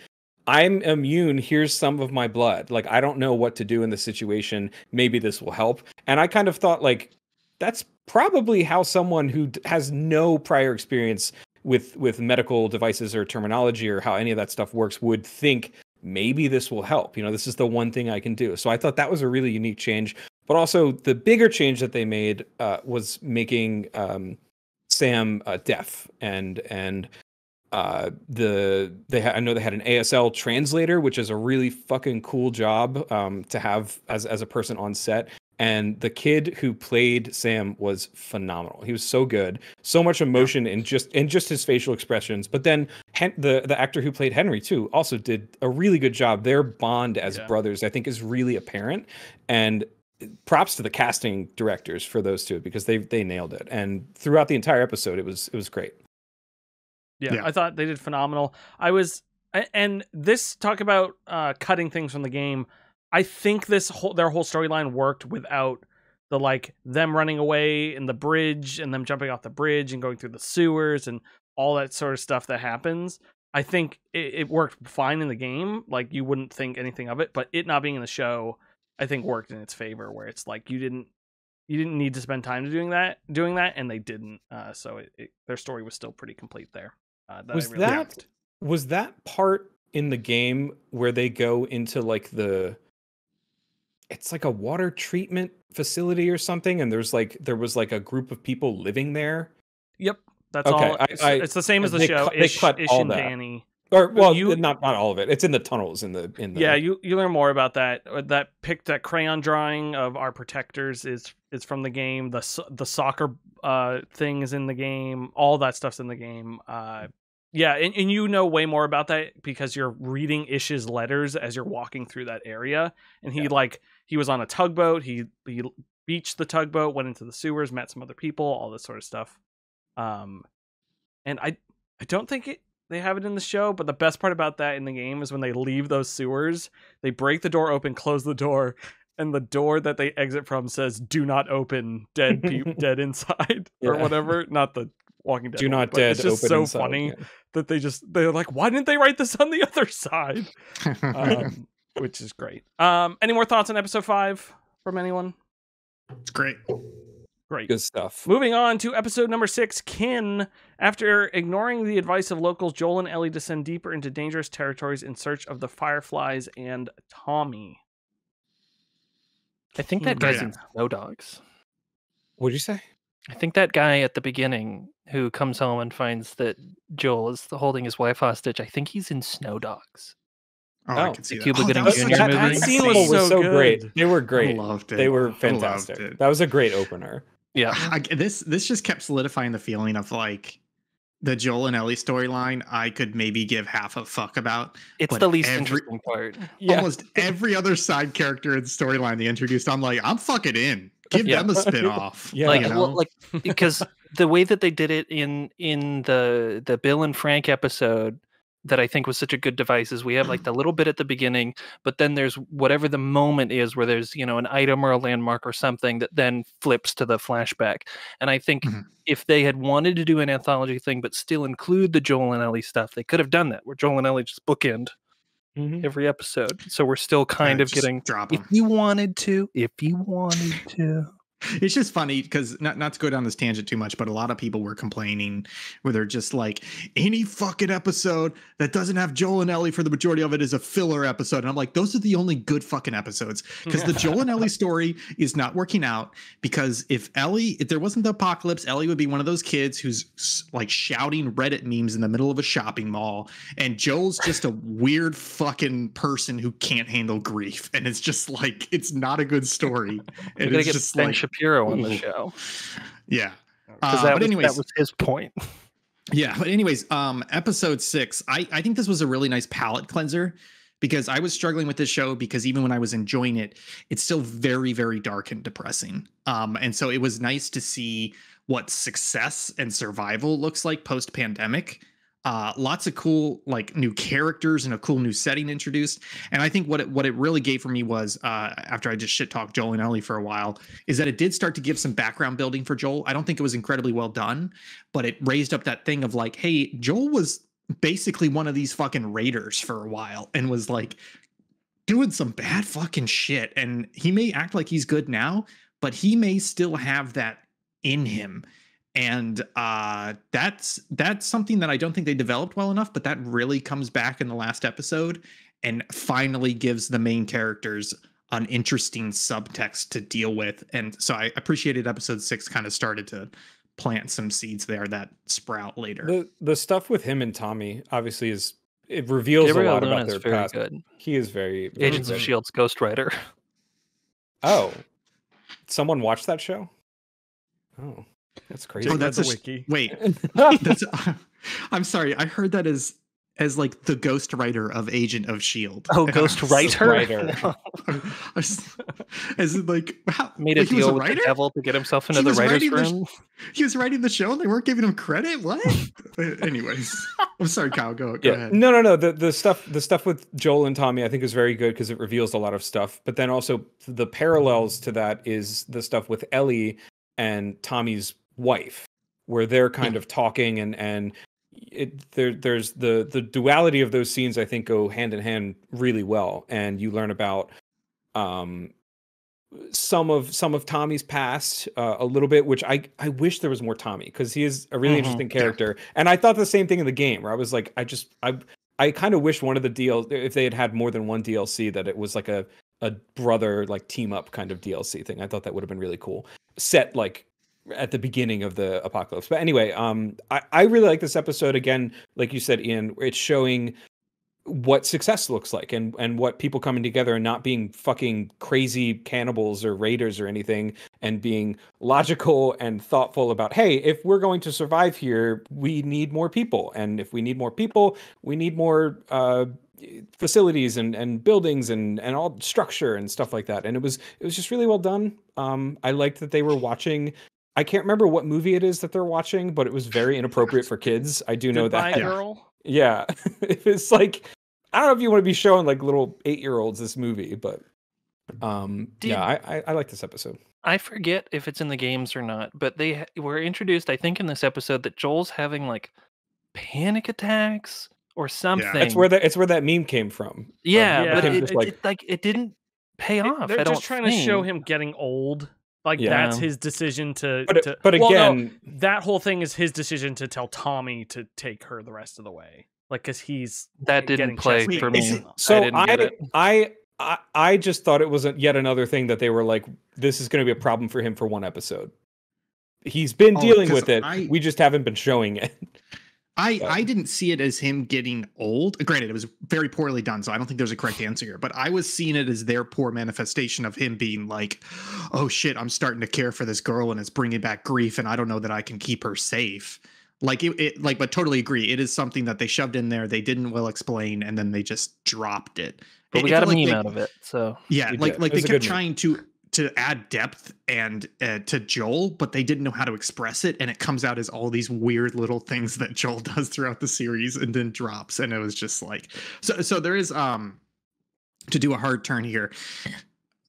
i'm immune here's some of my blood like i don't know what to do in this situation maybe this will help and i kind of thought like that's probably how someone who has no prior experience with with medical devices or terminology or how any of that stuff works would think maybe this will help. You know, this is the one thing I can do. So I thought that was a really unique change. But also the bigger change that they made uh, was making um, Sam uh, deaf and and uh, the they ha- I know they had an ASL translator, which is a really fucking cool job um, to have as as a person on set. And the kid who played Sam was phenomenal. He was so good, so much emotion in just in just his facial expressions. But then Hen- the the actor who played Henry too also did a really good job. Their bond as Yeah. brothers, I think, is really apparent. And props to the casting directors for those two because they they nailed it. And throughout the entire episode, it was it was great. Yeah, Yeah. I thought they did phenomenal. I was, and this talk about uh, cutting things from the game. I think this whole their whole storyline worked without the like them running away in the bridge and them jumping off the bridge and going through the sewers and all that sort of stuff that happens. I think it, it worked fine in the game. Like you wouldn't think anything of it, but it not being in the show, I think worked in its favor. Where it's like you didn't you didn't need to spend time doing that doing that, and they didn't. Uh, so it, it, their story was still pretty complete there. Uh, that I Was really that- liked. Was that part in the game where they go into like the it's like a water treatment facility or something and there's like there was like a group of people living there Yep, that's Okay, all. I- it's, I- it's the same as the they show. they Ish, cut Ish all and that. Danny. or well you- not not all of it it's in the tunnels in the in the Yeah, you you learn more about that. That pic, that crayon drawing of our protectors is is from the game. The the soccer uh thing is in the game. All that stuff's in the game. Uh, yeah, and, and you know way more about that because you're reading Ish's letters as you're walking through that area. And he Yeah. like he was on a tugboat. He he beached the tugboat, went into the sewers, met some other people, all this sort of stuff. Um, and I I don't think it they have it in the show, but the best part about that in the game is when they leave those sewers, they break the door open, close the door, and the door that they exit from says "Do not open, dead pe- dead inside" or Yeah. whatever. Not the Walking Dead. do not but dead It's just open so inside, funny yeah. that they just they're like, why didn't they write this on the other side? Um, which is great. Um, any more thoughts on episode five from anyone? it's great. Great. good stuff Moving on to episode number six, Kin. After ignoring the advice of locals, Joel and Ellie descend deeper into dangerous territories in search of the Fireflies and Tommy. I think that guy's great in Snow Dogs. what'd you say I think that guy at the beginning who comes home and finds that Joel is holding his wife hostage. I think he's in Snow Dogs. Oh, I Oh, can see the that. Cuba Oh, Gooding that was Jr. such a movie. great That scene scene. was was so so great they were great. I great loved it. they were fantastic that was a great opener Yeah. I, this this just kept solidifying the feeling of like the Joel and Ellie storyline. I could maybe give half a fuck about. It's the least every- interesting part. Almost every other side character in the storyline they introduced, I'm like, I'm fucking in. Give Yeah. them a spin off. Yeah. like you well, know? like because the way that they did it in in the the Bill and Frank episode that I think was such a good device is we have like the little bit at the beginning, but then there's whatever the moment is where there's you know an item or a landmark or something that then flips to the flashback. And I think Mhm. if they had wanted to do an anthology thing but still include the Joel and Ellie stuff, they could have done that. Where Joel and Ellie just bookend Mhm. every episode, so we're still kind Yeah, of getting. drop If you wanted to, if you wanted to. It's just funny because not not to go down this tangent too much, but a lot of people were complaining where they're just like any fucking episode that doesn't have Joel and Ellie for the majority of it is a filler episode. And I'm like, those are the only good fucking episodes because the Joel and Ellie story is not working out. Because if Ellie, if there wasn't the apocalypse, Ellie would be one of those kids who's like shouting Reddit memes in the middle of a shopping mall, and Joel's just a weird fucking person who can't handle grief, and it's just like it's not a good story. And it's just like Shapiro on the show yeah. because Uh, that, but was, anyways, that was his point. yeah. But anyways, um, episode six, I I think this was a really nice palate cleanser because I was struggling with this show because even when I was enjoying it, it's still very, very dark and depressing. Um, and so it was nice to see what success and survival looks like post pandemic. Uh, lots of cool like new characters and a cool new setting introduced. And I think what it, what it really gave for me was uh, after I just shit talked Joel and Ellie for a while is that it did start to give some background building for Joel. I don't think it was incredibly well done, but it raised up that thing of like, hey, Joel was basically one of these fucking raiders for a while and was like doing some bad fucking shit. And he may act like he's good now, but he may still have that in him and uh that's that's something that i don't think they developed well enough but that really comes back in the last episode and finally gives the main characters an interesting subtext to deal with and so i appreciated episode six kind of started to plant some seeds there that sprout later The the stuff with him and Tommy obviously is it reveals Gabriel a lot Luna about their very past. good. He is very, very Agents of. Shield's ghostwriter. Oh, someone watched that show? Oh, that's crazy. Oh, Check that's the a sh- wiki. wait that's i'm sorry i heard that as as like the ghost writer of agent of shield Oh, Ghost I was- Writer. Writer. I was- as like how, Made a wait, he was deal with writer? the devil to get himself into He the was writer's writing the sh- room. he was writing the show and they weren't giving him credit what Uh, anyways i'm sorry kyle go, go yeah, ahead no, no, no. The the stuff the stuff with Joel and Tommy, I think, is very good because it reveals a lot of stuff. But then also the parallels to that is the stuff with Ellie and Tommy's wife, where they're kind of talking and and it there there's the the duality of those scenes. I think go hand in hand really well, and you learn about um some of some of Tommy's past uh, a little bit, which I I wish there was more Tommy because he is a really Mhm. interesting character, and I thought the same thing in the game where I was like, I just I I kind of wish one of the deals if they had had more than one DLC that it was like a a brother like team up kind of DLC thing. I thought that would have been really cool. Set like at the beginning of the apocalypse. But anyway, um I, I really like this episode. Again, like you said, Ian, it's showing what success looks like and and what people coming together and not being fucking crazy cannibals or raiders or anything and being logical and thoughtful about hey if we're going to survive here we need more people. And if we need more people we need more uh facilities and and buildings and and all structure and stuff like that. And it was it was just really well done. Um i liked that they were watching i can't remember what movie it is that they're watching but it was very inappropriate for kids i do know Goodbye, that girl. yeah, it's like I don't know if you want to be showing like little eight year olds this movie, but um, Did- yeah, I, I I like this episode. I forget if it's in the games or not, but they were introduced, I think, in this episode that Joel's having like panic attacks or something. It's where that it's where that meme came from. yeah, Yeah, but it, it- like it, like it didn't pay It- off. They're I just don't trying to show him getting old. Like Yeah. that's his decision to. but to but well, no, again, that whole thing is his decision to tell Tommy to take her the rest of the way. Like, cause he's That didn't play chest for me. it- so didn't I get it. I, I I just thought it was a, yet another thing that they were like, this is going to be a problem for him for one episode. He's been Oh, dealing 'cause with it. I- we just haven't been showing it. I, But- I didn't see it as him getting old. Granted, it was very poorly done, so I don't think there's a correct answer here. But I was seeing it as their poor manifestation of him being like, "Oh shit, I'm starting to care for this girl, and it's bringing back grief, and I don't know that I can keep her safe." Like it, it like, but totally agree. It is something that they shoved in there. They didn't well explain, and then they just dropped it. But It- we got a felt like meme they- out of it. So Yeah, like like they kept good move. trying to to add depth and uh, to Joel, but they didn't know how to express it, and it comes out as all these weird little things that Joel does throughout the series, and then drops, and it was just like so. So there is um to do a hard turn here.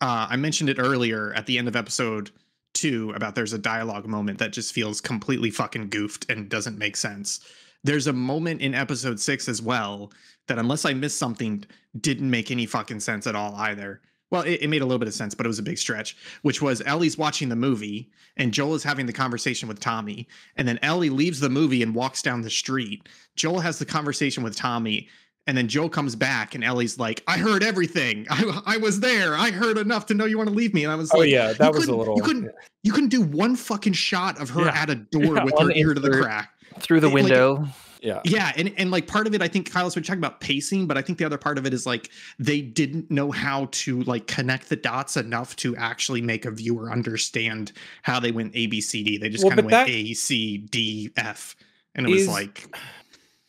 Uh, I mentioned it earlier at the end of episode two about there's a dialogue moment that just feels completely fucking goofed and doesn't make sense. There's a moment in episode six as well that, unless I missed something, didn't make any fucking sense at all either. Well, it, it made a little bit of sense, but it was a big stretch, which was Ellie's watching the movie and Joel is having the conversation with Tommy. And then Ellie leaves the movie and walks down the street. Joel has the conversation with Tommy. And then Joel comes back and Ellie's like, I heard everything. I, I was there. I heard enough to know you want to leave me. And I was Oh like, yeah, that you was a couldn't- little. You couldn't, you couldn't do one fucking shot of her Yeah. at a door Yeah, with her ear to the crack. through the It- like, window, yeah. Yeah, and and like part of it, I think Kyle's been talking about pacing, but I think the other part of it is like they didn't know how to like connect the dots enough to actually make a viewer understand how they went A B C D. They just Well, kind of went that A C D F, and it was like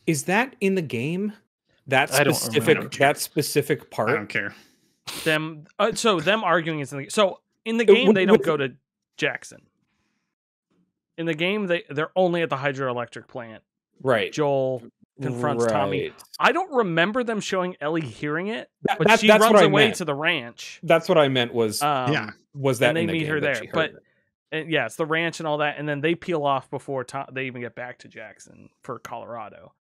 Is that in the game? that specific that specific part. I part. don't care. them uh, so them arguing is in the, so in the Uh, game with- they don't go to Jackson. In the game they they're only at the hydroelectric plant. Right. Joel confronts Tommy. I don't remember them showing Ellie hearing it, That- but that- she that's runs what I away meant. to the ranch. That's what I meant was Um, yeah. was that and they in the meet game her there, but- and yeah, it's the ranch and all that, and then they peel off before Tom, they even get back to Jackson for Colorado.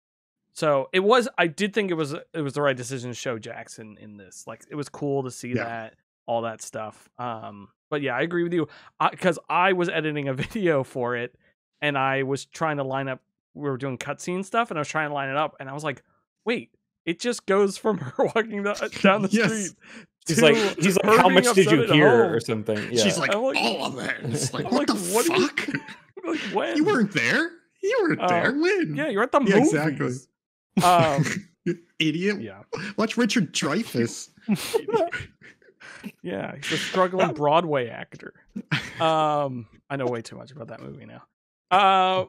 So it was. I did think it was it was the right decision to show Jackson in this. Like it was cool to see Yeah. that all that stuff. Um, but yeah, I agree with you because I, was editing a video for it, and I was trying to line up. We were doing cutscene stuff, and I was trying to line it up, and I was like, wait. It just goes from her walking the, down the Yes. street. He's to like he's like how much did you hear or something. Yeah. She's like, I'm like- all of it. It's like, what like, the what do you- fuck? Like when? You weren't there. You weren't Oh, there. When? Yeah, you're at the Yeah, movies. exactly. Um, Idiot. yeah, Watch Richard Dreyfuss. yeah, he's a struggling Broadway actor. Um, I know way too much about that movie now. Uh,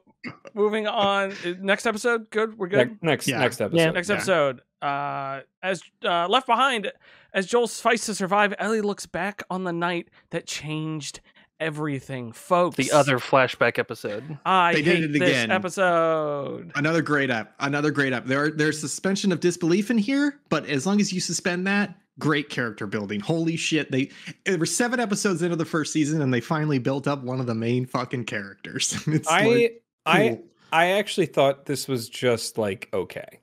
moving on. Uh, Next episode, good. We're good. Next Yeah. next episode. Next Yeah. episode. Uh, as uh, left behind, as Joel fights to survive, Ellie looks back on the night that changed everything, folks. The other flashback episode. I They did hate it this again. episode. Another great app. Another great app. There, are, there's suspension of disbelief in here, but as long as you suspend that, great character building. Holy shit! They there were seven episodes into the first season, and they finally built up one of the main fucking characters. it's I like, I cool. I actually thought this was just like okay.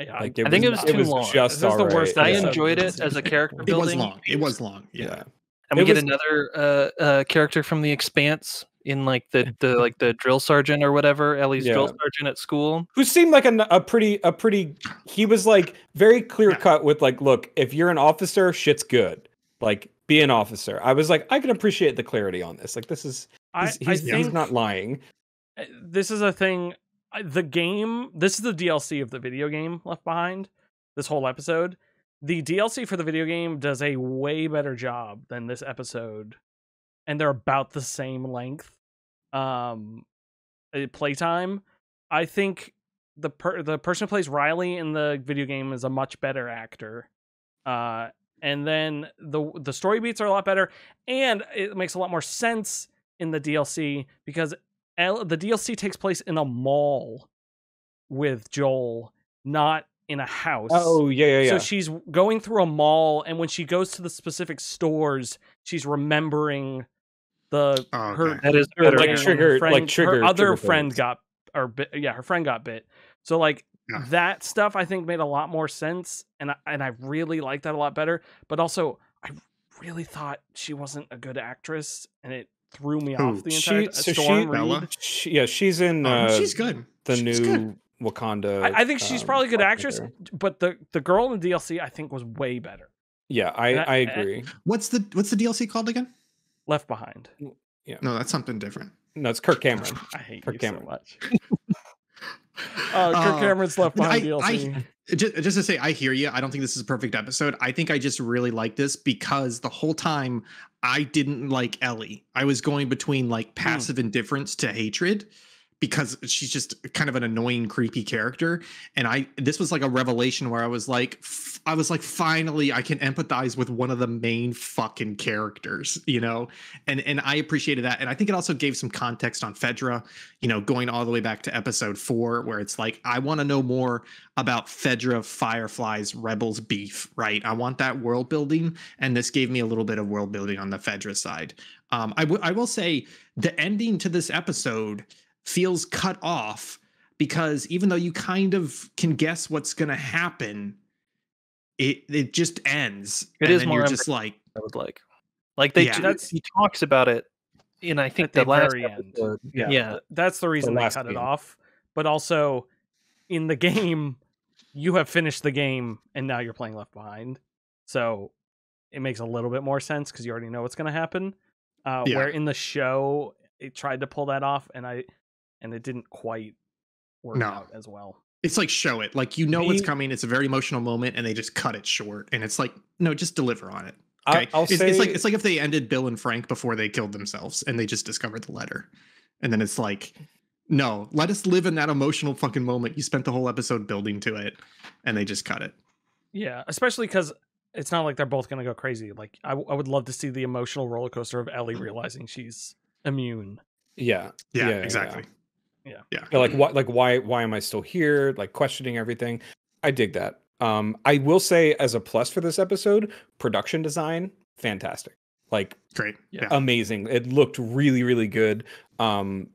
Yeah, Like I think it was not- too long. just This is the alright. worst I Yeah. Yeah. enjoyed it as a character building. it was long. It was long. Yeah. Yeah. And we It get was- another uh, uh, character from the Expanse in like the the like the drill sergeant or whatever, Ellie's drill sergeant at school. Who seemed like a, n- a pretty a pretty he was like very clear cut with like look, if you're an officer, shit's good. Like be an officer. I was like I can appreciate the clarity on this. Like this is he's, I he's, think he's not lying. uh, this is a thing the game this is the dlc of the video game left behind this whole episode the dlc for the video game does a way better job than this episode and they're about the same length um uh, playtime i think the per- the person who plays riley in the video game is a much better actor uh and then the the story beats are a lot better and it makes a lot more sense in the dlc because L- the DLC takes place in a mall with Joel, not in a house. Oh yeah, yeah, yeah. So she's going through a mall, and when she goes to the specific stores, she's remembering the Oh, her. That is her better. Like friend- trigger- like trigger- her other trigger friend points. got or bit, yeah, her friend got bit. So like Yeah. that stuff, I think made a lot more sense, and I, and I really like that a lot better. But also, I really thought she wasn't a good actress, and it threw me Who? off the She- entire so Storm she- Bella? She, yeah, she's in Oh, uh, she's good. the She's new good. Wakanda. I, I think she's um, probably a good actress, Panther. but the the girl in the DLC I think was way better. Yeah, I And I- I and- agree. What's the What's the DLC called again? Left behind. Yeah. No, that's something different. No, it's Kirk Cameron. I hate Kirk you Cameron. so much. Uh, Kirk Uh, Cameron's Left I- Behind DLC. just, just to say, I hear you. I don't think this is a perfect episode. I think I just really like this because the whole time I didn't like Ellie. I was going between like passive indifference to hatred because she's just kind of an annoying, creepy character. And I, this was like a revelation where I was like, f- I was like, finally, I can empathize with one of the main fucking characters, you know? And and I appreciated that. And I think it also gave some context on Fedra, you know, going all the way back to episode four, where it's like, I want to know more about Fedra, Fireflies, Rebels beef, right? I want that world building. And this gave me a little bit of world building on the Fedra side. Um, I, w- I will say the ending to this episode feels cut off because even though you kind of can guess what's going to happen, it it just ends. It and is more you're just like, I would like. Like they Yeah. do- he talks about it and I think At the, the last very end. episode- Yeah. yeah. That's the reason they last cut it off. But also, in the game, you have finished the game and now you're playing Left Behind. So it makes a little bit more sense because you already know what's going to happen. Uh, Yeah. Where in the show, it tried to pull that off, and I and it didn't quite work No. out as well. it's like show it, like you know what's coming. It's a very emotional moment, and they just cut it short. And it's like, no, just deliver on it. I- Okay, I'll it's, say it's like it's like if they ended Bill and Frank before they killed themselves, and they just discovered the letter, and then it's like, No, let us live in that emotional fucking moment. You spent the whole episode building to it, and they just cut it. Yeah, especially because it's not like they're both gonna go crazy. Like I, w- I would love to see the emotional roller coaster of Ellie realizing she's immune. Yeah. Yeah, yeah, exactly. Yeah. Yeah. Yeah, like what like why why am I still here? Like questioning everything. I dig that. Um I will say as a plus for this episode, production design, fantastic. Like Great. Yeah. Yeah. amazing. It looked really, really good. Um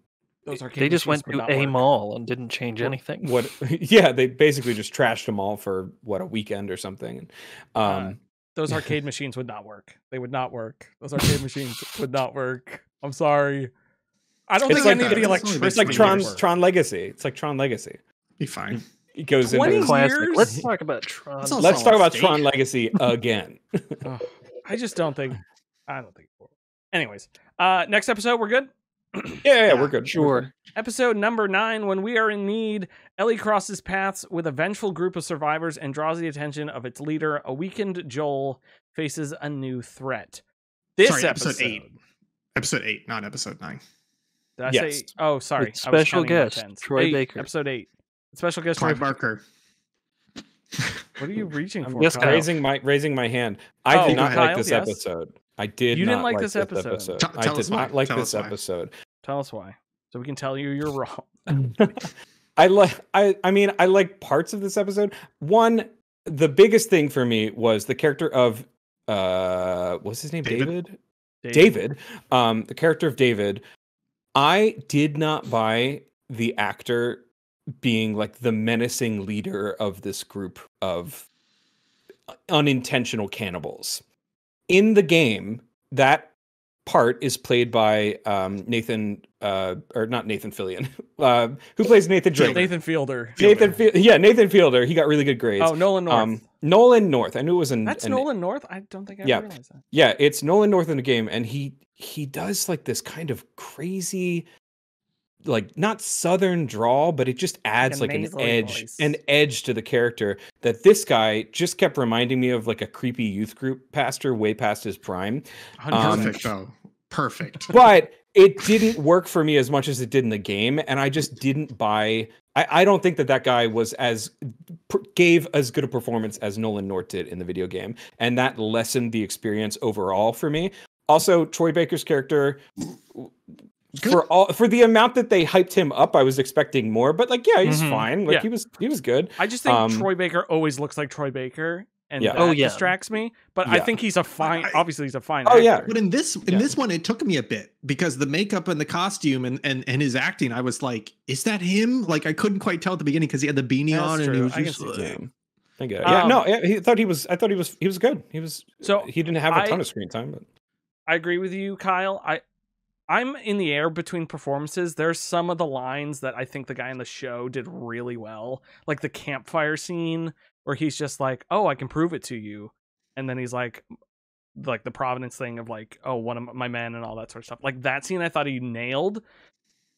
Those arcade They just went would to a work. mall and didn't change What- anything. what yeah, they basically just trashed them all for what a weekend or something. Um Uh, Those arcade machines would not work. They would not work. Those arcade machines would not work. I'm sorry. I don't It's think like any of the. It's electricity. it's like Twenty Tron would. Tron Legacy. It's like Tron Legacy. Be fine. It goes 20 into Classic. years? Let's talk about Tron. Let's talk on about. Tron Legacy again. Ugh, I just don't think. I don't think. Anyways, uh, next episode we're good. yeah, yeah, Yeah, we're good. We're Sure. good. Episode number nine. When we are in need, Ellie crosses paths with a vengeful group of survivors and draws the attention of its leader. A weakened Joel faces a new threat. This Sorry, episode. episode eight. Episode eight, not episode nine. Did I Yes. say? Oh, sorry. With special guest, tens. Troy Eight, Baker. Episode eight. Special guest Troy Clive Barker. What are you reaching I'm for? Yes, Kyle? Kyle. raising my raising my hand. I Oh, did not Kyle, like this yes. episode. I did. You didn't not like this episode. Tell- I did not why. like Tell this us why. episode. Tell us why, so we can tell you you're wrong. I like. I. I mean, I like parts of this episode. One, the biggest thing for me was the character of. Uh, what's his name? David? David. David. Um, the character of David. I did not buy the actor being like the menacing leader of this group of unintentional cannibals. In the game, that part is played by um, Nathan, uh, or not Nathan Fillion, uh, who plays Nathan Drake. Fielder. Nathan Fielder. Nathan, yeah, Nathan Fielder. He got really good grades. Oh, Nolan North. um, Nolan North. I knew it was an. That's an- Nolan North. I don't think I Yeah. realized that. Yeah, it's Nolan North in the game, and he he does like this kind of crazy, like not southern drawl, but it just adds a like, an edge, voice. an edge to the character that this guy just kept reminding me of like a creepy youth group pastor way past his prime. Um, Perfect though. Perfect. But it didn't work for me as much as it did in the game, and I just didn't buy. I, I don't think that that guy was as pr- gave as good a performance as Nolan North did in the video game, and that lessened the experience overall for me. Also, Troy Baker's character, Good. for all for the amount that they hyped him up, I was expecting more. But like, yeah, he's Mhm. fine. Like Yeah. he was he was good. I just think Um, Troy Baker always looks like Troy Baker, and Yeah. that Oh, yeah. distracts me. But I think he's a fine. Obviously, he's a fine. Oh, yeah. But in this in Yeah. this one, it took me a bit because the makeup and the costume and and, and his acting, I was like, is that him? Like I couldn't quite tell at the beginning because he had the beanie That's on and he was I can just see like, that. Yeah. I get it. Yeah, Um, no, yeah, he thought he was. I thought he was. He was good. He was. So, he didn't have a ton of screen time, but I agree with you, Kyle. I I'm in the air between performances. There's some of the lines that I think the guy in the show did really well, like the campfire scene where he's just like, "Oh, I can prove it to you," and then he's like, like the Providence thing of like, "Oh, one of my men" and all that sort of stuff. Like that scene, I thought he nailed.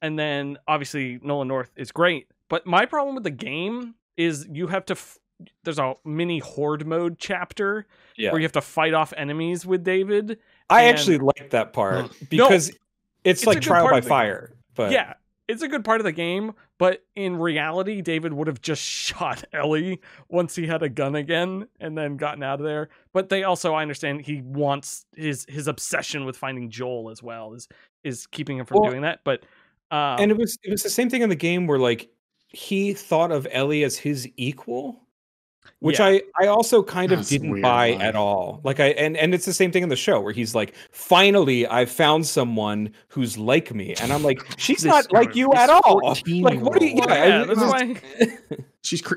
And then obviously Nolan North is great, but my problem with the game is you have to. F- there's a mini horde mode chapter yeah. where you have to fight off enemies with David. I And- actually like that part Ugh. because it's, it's like trial by fire. But yeah, it's a good part of the game, but in reality, David would have just shot Ellie once he had a gun again and then gotten out of there. But they also, I understand, he wants his his obsession with finding Joel as well is is keeping him from Well, doing that. But um, and it was it was the same thing in the game where like he thought of Ellie as his equal, which Yeah. I I also kind of That's didn't weird, buy man. at all. Like I and and it's the same thing in the show where he's like, finally I found someone who's like me, and I'm like, she's This not like you at all. Like what? Are you, yeah, yeah, I- that's why. she's cr-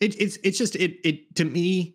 it, it's it's just it it to me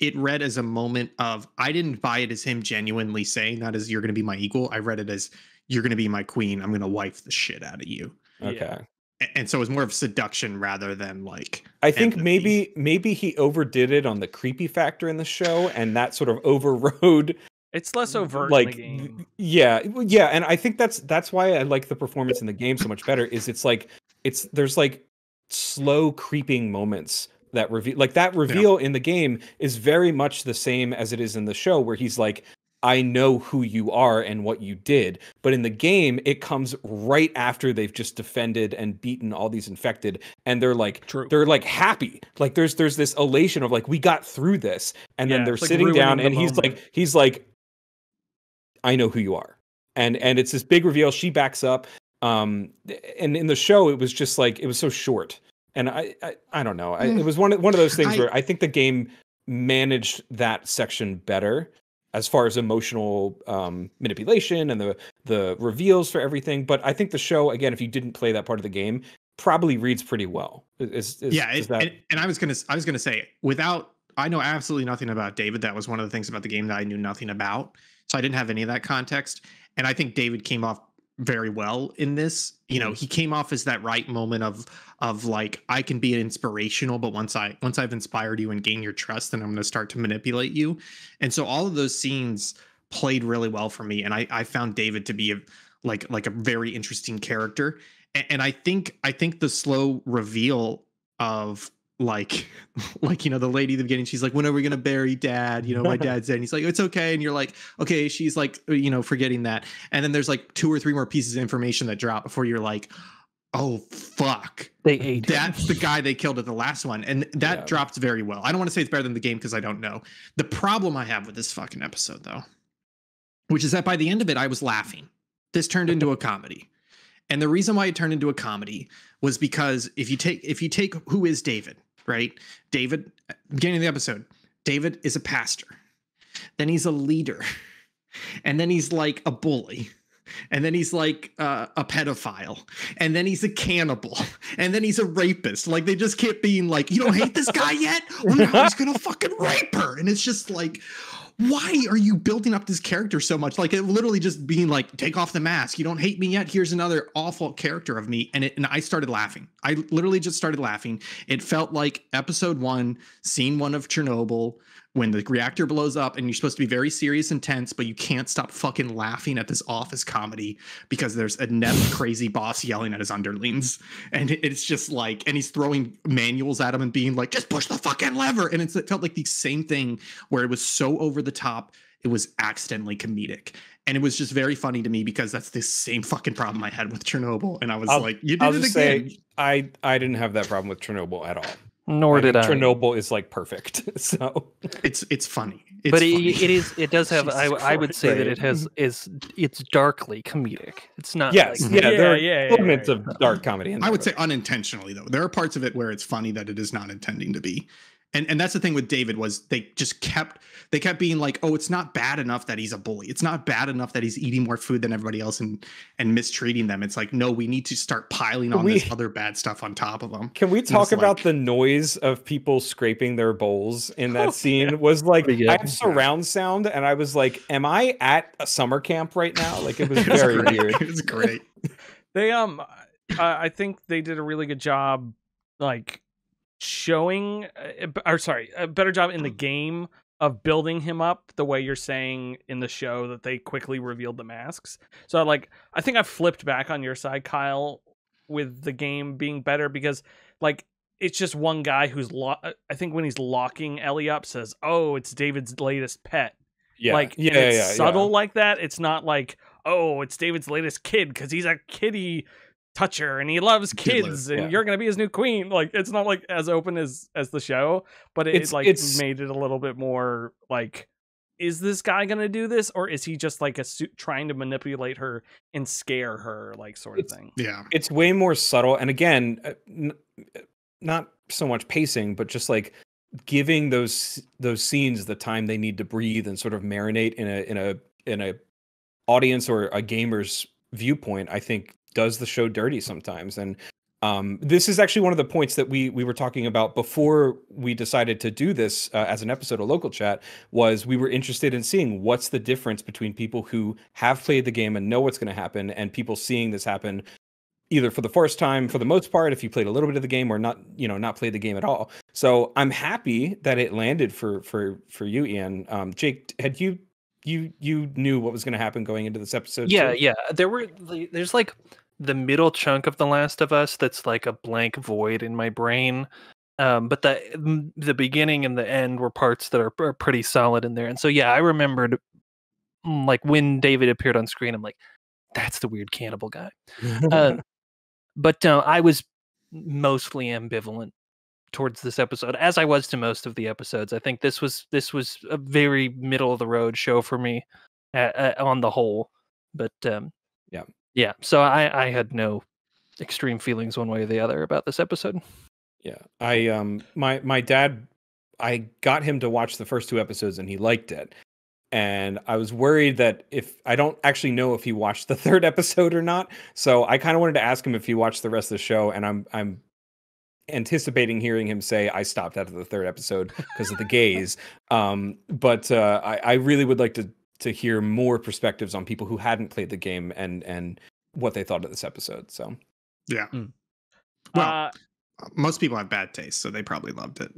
it read as a moment of I didn't buy it as him genuinely saying that as you're going to be my equal. I read it as you're going to be my queen. I'm going to wife the shit out of you. okay. Yeah. A- And so it was more of seduction rather than like I think empathy. maybe maybe he overdid it on the creepy factor in the show, and that sort of overrode It's less mm, overt like in the game. yeah yeah and i think that's that's why i like the performance in the game so much better is it's like it's there's like slow creeping moments that reveal like that reveal in the game is very much the same as it is in the show where he's like I know who you are and what you did. But in the game, it comes right after they've just defended and beaten all these infected, and they're like, True. they're like happy. Like there's there's this elation of like we got through this, and Yeah, then they're it's like sitting down, the and he's like, he's like, I know who you are, and and it's this big reveal. She backs up, um, and in the show, it was just like it was so short, and I I, I don't know. I, it Mm. was one of one of those things I- where I think the game managed that section better as far as emotional um, manipulation and the the reveals for everything. But I think the show, again, if you didn't play that part of the game, probably reads pretty well. Is, is, yeah, is that and, and I was gonna I was gonna say without I know absolutely nothing about David. That was one of the things about the game that I knew nothing about, so I didn't have any of that context. And I think David came off very well in this. You know, mm-hmm. he came off as that right moment of of like I can be inspirational, but once I once I've inspired you and gain your trust, then I'm going to start to manipulate you. And so all of those scenes played really well for me, and I I found David to be a like like a very interesting character. And, and I think I think the slow reveal of like like you know the lady at the beginning she's like when are we gonna bury dad? You know my dad's dead. And he's like it's okay. And you're like okay. She's like you know forgetting that. And then there's like two or three more pieces of information that drop before you're like oh fuck. They ate him. that's the guy they killed at the last one. And that Yeah. dropped very well. I don't want to say it's better than the game because i don't know. The problem i have with this fucking episode though which is that by the end of it i was laughing. This turned into a comedy. And the reason why it turned into a comedy was because if you take if you take who is david right david beginning of the episode david is a pastor. Then he's a leader. And then he's like a bully. And then he's like uh, a pedophile. And then he's a cannibal. And then he's a rapist. Like they just keep being like you don't hate this guy yet? Well now he's gonna fucking rape her. And it's just like why are you building up this character so much? Like it literally just being like take off the mask. You don't hate me yet. Here's another awful character of me. And it and i started laughing. I literally just started laughing. It felt like episode one scene one of chernobyl when the reactor blows up and you're supposed to be very serious and tense, but you can't stop fucking laughing at this office comedy because there's a inept crazy boss yelling at his underlings. And it's just like, and he's throwing manuals at him and being like, just push the fucking lever. And it's, it felt like the same thing where it was so over the top, it was accidentally comedic. And it was just very funny to me because that's the same fucking problem I had with Chernobyl. And I was I'll- like, you did I'll it just again. say I I didn't have that problem with Chernobyl at all. Nor I did I. Chernobyl is like perfect. so it's it's funny. It's but it, it is. It does have. I, I would Christ. say that it has is. It's darkly comedic. It's not. yes, like, yeah, Yeah, there are yeah, yeah, elements yeah. of dark comedy. In I would but- say unintentionally though. There are parts of it where it's funny that it is not intending to be. And and that's the thing with David was they just kept they kept being like, "Oh, it's not bad enough that he's a bully. It's not bad enough that he's eating more food than everybody else and and mistreating them." It's like, "No, we need to start piling on We- this other bad stuff on top of them." Can we talk about like- the noise of people scraping their bowls in Oh, that scene? Was like I have surround sound, and I was like, "Am I at a summer camp right now?" Like it was It was very great. weird. It was great. They um, I I think they did a really good job, like showing, uh, or sorry, a better job in the game of building him up the way you're saying in the show that they quickly revealed the masks. So like, I think I flipped back on your side, Kyle, with the game being better because like it's just one guy who's lo- uh, I think when he's locking Ellie up says, "Oh, it's David's latest pet." Yeah, like yeah, it's yeah, yeah. subtle like that. It's not like, oh, it's David's latest kid because he's a kitty toucher and he loves Diddler, kids and yeah. you're gonna be his new queen. Like it's not like as open as as the show, but it, It's- like it's- made it a little bit more like. Is this guy gonna do this, or is he just like a su- trying to manipulate her and scare her, like sort of thing? Yeah. It's way more subtle, and again, uh, n- uh, not so much pacing, but just like giving those those scenes the time they need to breathe and sort of marinate in a in a in a audience or a gamer's viewpoint. I think does the show dirty sometimes, and um, this is actually one of the points that we we were talking about before we decided to do this uh, as an episode of local chat was we were interested in seeing what's the difference between people who have played the game and know what's going to happen and people seeing this happen either for the first time for the most part if you played a little bit of the game or not you know not played the game at all so i'm happy that it landed for for for you ian um jake had you you you knew what was going to happen going into this episode yeah, too? yeah. There were. There's like the middle chunk of The Last of Us that's like a blank void in my brain. Um, but the the beginning and the end were parts that are, are pretty solid in there. And so yeah, I remembered mm, like when David appeared on screen, I'm like, that's the weird cannibal guy. Uh, but uh, I was mostly ambivalent towards this episode, as I was to most of the episodes. I think this was this was a very middle of the road show for me, uh, on the whole. But um, Yeah. Yeah. So I I had no extreme feelings one way or the other about this episode. Yeah, I um my my dad, I got him to watch the first two episodes and he liked it, and I was worried that if I don't actually know if he watched the third episode or not, so I kind of wanted to ask him if he watched the rest of the show, and I'm I'm anticipating hearing him say I stopped after the third episode because of the gays, um, but uh, I I really would like to to hear more perspectives on people who hadn't played the game and and what they thought of this episode. So Yeah. Mm. Well, Uh, most people have bad taste, so they probably loved it.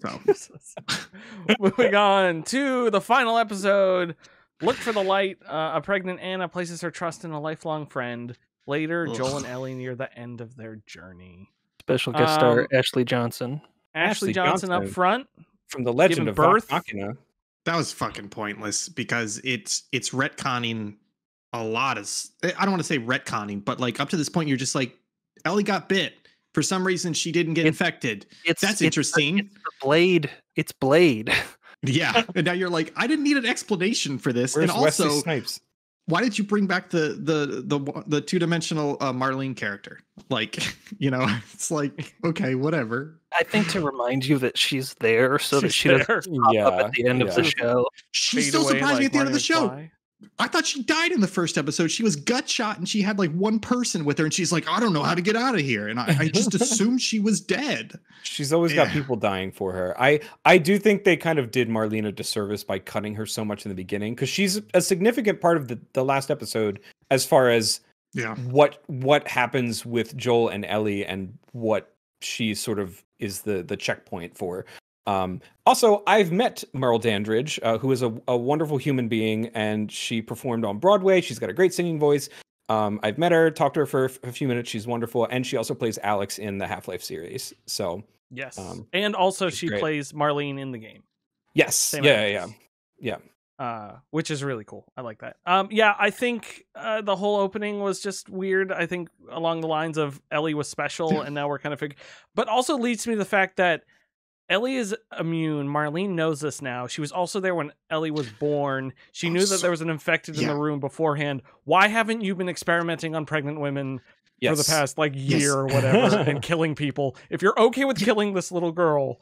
So Moving on to the final episode. Look for the light. Uh, a pregnant Anna places her trust in a lifelong friend. Later, Joel and Ellie near the end of their journey. Special guest star Um, Ashley Johnson. Ashley, Ashley Johnson, up front. from the Legend Given of Vox birth? Machina. That was fucking pointless because it's it's retconning a lot of eh, I don't want to say retconning, but like up to this point you're just like Ellie got bit. For some reason she didn't get It- infected. It's That's it's interesting. it's the Blade. It's Blade. Yeah. and now you're like, I didn't need an explanation for this. Where's and Wesley also, Snipes? Why did you bring back the the the the two dimensional uh, Marlene character? Like, you know, it's like okay, whatever. I think to remind you that she's there so that She's she doesn't pop Yeah, up at the end of the show. She Fade still away surprised me like at the end of the show. McFly. I thought she died in the first episode. She was gut shot and she had like one person with her, and she's like, I don't know how to get out of here. And I, I just assumed she was dead. She's always got people dying for her. I I do think they kind of did Marlene a disservice by cutting her so much in the beginning because she's a significant part of the the last episode as far as Yeah. what what happens with Joel and Ellie and what she sort of is the the checkpoint for. Um, also, I've met Merle Dandridge, uh, who is a, a wonderful human being, and she performed on Broadway. She's got a great singing voice. Um, I've met her, talked to her for a few minutes. She's wonderful, and she also plays Alyx in the Half Life series. So, Yes. Um, and also, she great. plays Marlene in the game. yes, Same yeah, yeah, yeah. uh, which is really cool. I like that. Um, yeah, I think uh, the whole opening was just weird. I think along the lines of Ellie was special, and now we're kind of fig- but also leads me to the fact that Ellie is immune. Marlene knows this now. She was also there when Ellie was born. She Oh, knew that there was an infected in the room beforehand. Why haven't you been experimenting on pregnant women Yes. for the past like Yes. year or whatever and killing people? If you're okay with killing this little girl,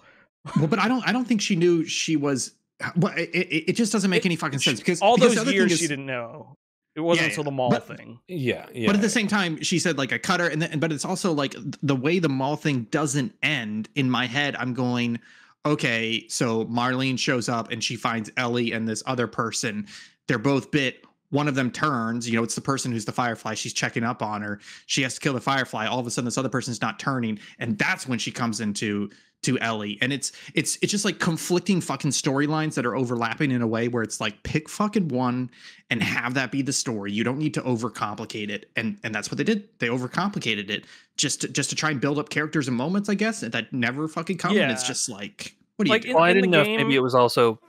Well, but I don't. I don't think she knew she was. Well, it, it, it just doesn't make any fucking sense because all because those years is- she didn't know. It wasn't Yeah, until yeah. the mall But- thing. Yeah, yeah. But at the same time, she said like a cutter, and then, but it's also like the way the mall thing doesn't end. In my head, I'm going, okay, so Marlene shows up and she finds Ellie and this other person. They're both bit. One of them turns. You know, it's the person who's the Firefly. She's checking up on her. She has to kill the Firefly. All of a sudden, this other person's not turning, and that's when she comes into to Ellie. And it's it's it's just like conflicting fucking storylines that are overlapping in a way where it's like pick fucking one and have that be the story. You don't need to overcomplicate it. And and that's what they did. They overcomplicated it just to, just to try and build up characters and moments, I guess, that never fucking come. And it's just like, what do you Like, do? in- Well, I didn't know if game- maybe it was also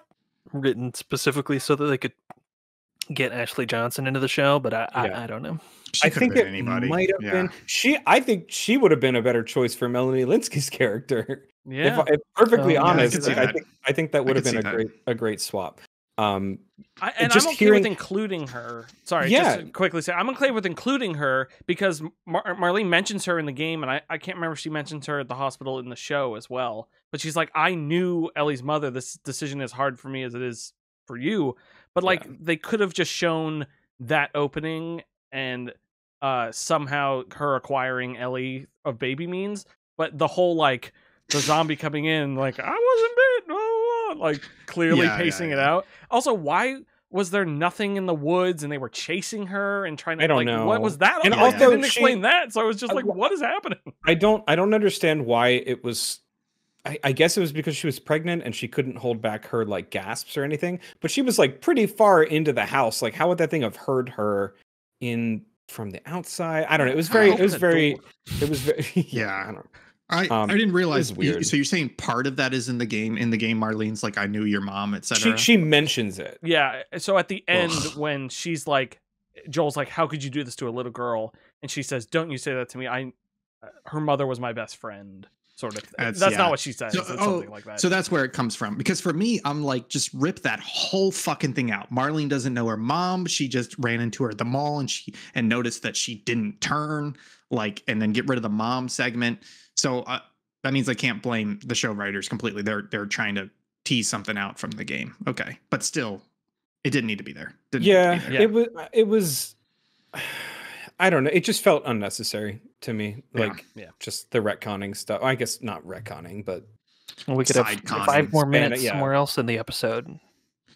written specifically so that they could get Ashley Johnson into the show, but I Yeah. I, I don't know. She I think it anybody. might have Yeah. been she. I think she would have been a better choice for Melanie Lynskey's character. Yeah. If, if perfectly Oh, yeah, I honest, could see like, I think I think that would have been a that. great a great swap. Um, I, and just I'm okay hearing- with including her. Sorry, Yeah. just to quickly say, I'm okay with including her because Mar- Marlene mentions her in the game, and I, I can't remember if she mentions her at the hospital in the show as well. But she's like, I knew Ellie's mother. This decision is hard for me as it is for you. But like, Yeah. they could have just shown that opening and uh somehow her acquiring Ellie of baby means. But the whole like the zombie coming in, like I wasn't bit, blah, blah, blah, like clearly Yeah, yeah, pacing it out. Also, why was there nothing in the woods and they were chasing her and trying to I don't like what was that? And about? also they didn't she- explain that, so I was just like, wh- what is happening? I don't I don't understand why it was. I, I guess it was because she was pregnant and she couldn't hold back her like gasps or anything. But she was like pretty far into the house. Like, how would that thing have heard her in from the outside? I don't know. It was very. It Open was very. It was very. Yeah. I don't. I, Um, I didn't realize. is you- weird. So you're saying part of that is in the game? In the game, Marlene's like, "I knew your mom," etc. she mentions it. Yeah. So at the end, Ugh. when she's like, Joel's like, "How could you do this to a little girl?" and she says, "Don't you say that to me? I, uh, her mother was my best friend." Sort of. That's, That's- yeah. not what she says. So- oh, something like that. So that's where it comes from. Because for me, I'm like, just rip that whole fucking thing out. Marlene doesn't know her mom. She just ran into her at the mall and she and noticed that she didn't turn, like, and then get rid of the mom segment. So uh, that means I can't blame the show writers completely. They're they're trying to tease something out from the game. Okay, but still, it didn't need to be there. Didn't need to Yeah, be there. Yeah. it was. It was. I don't know. It just felt unnecessary to me. Like, Yeah. just the retconning stuff. I guess not retconning, but Well, we could have five more Man, minutes yeah. somewhere else in the episode Yeah.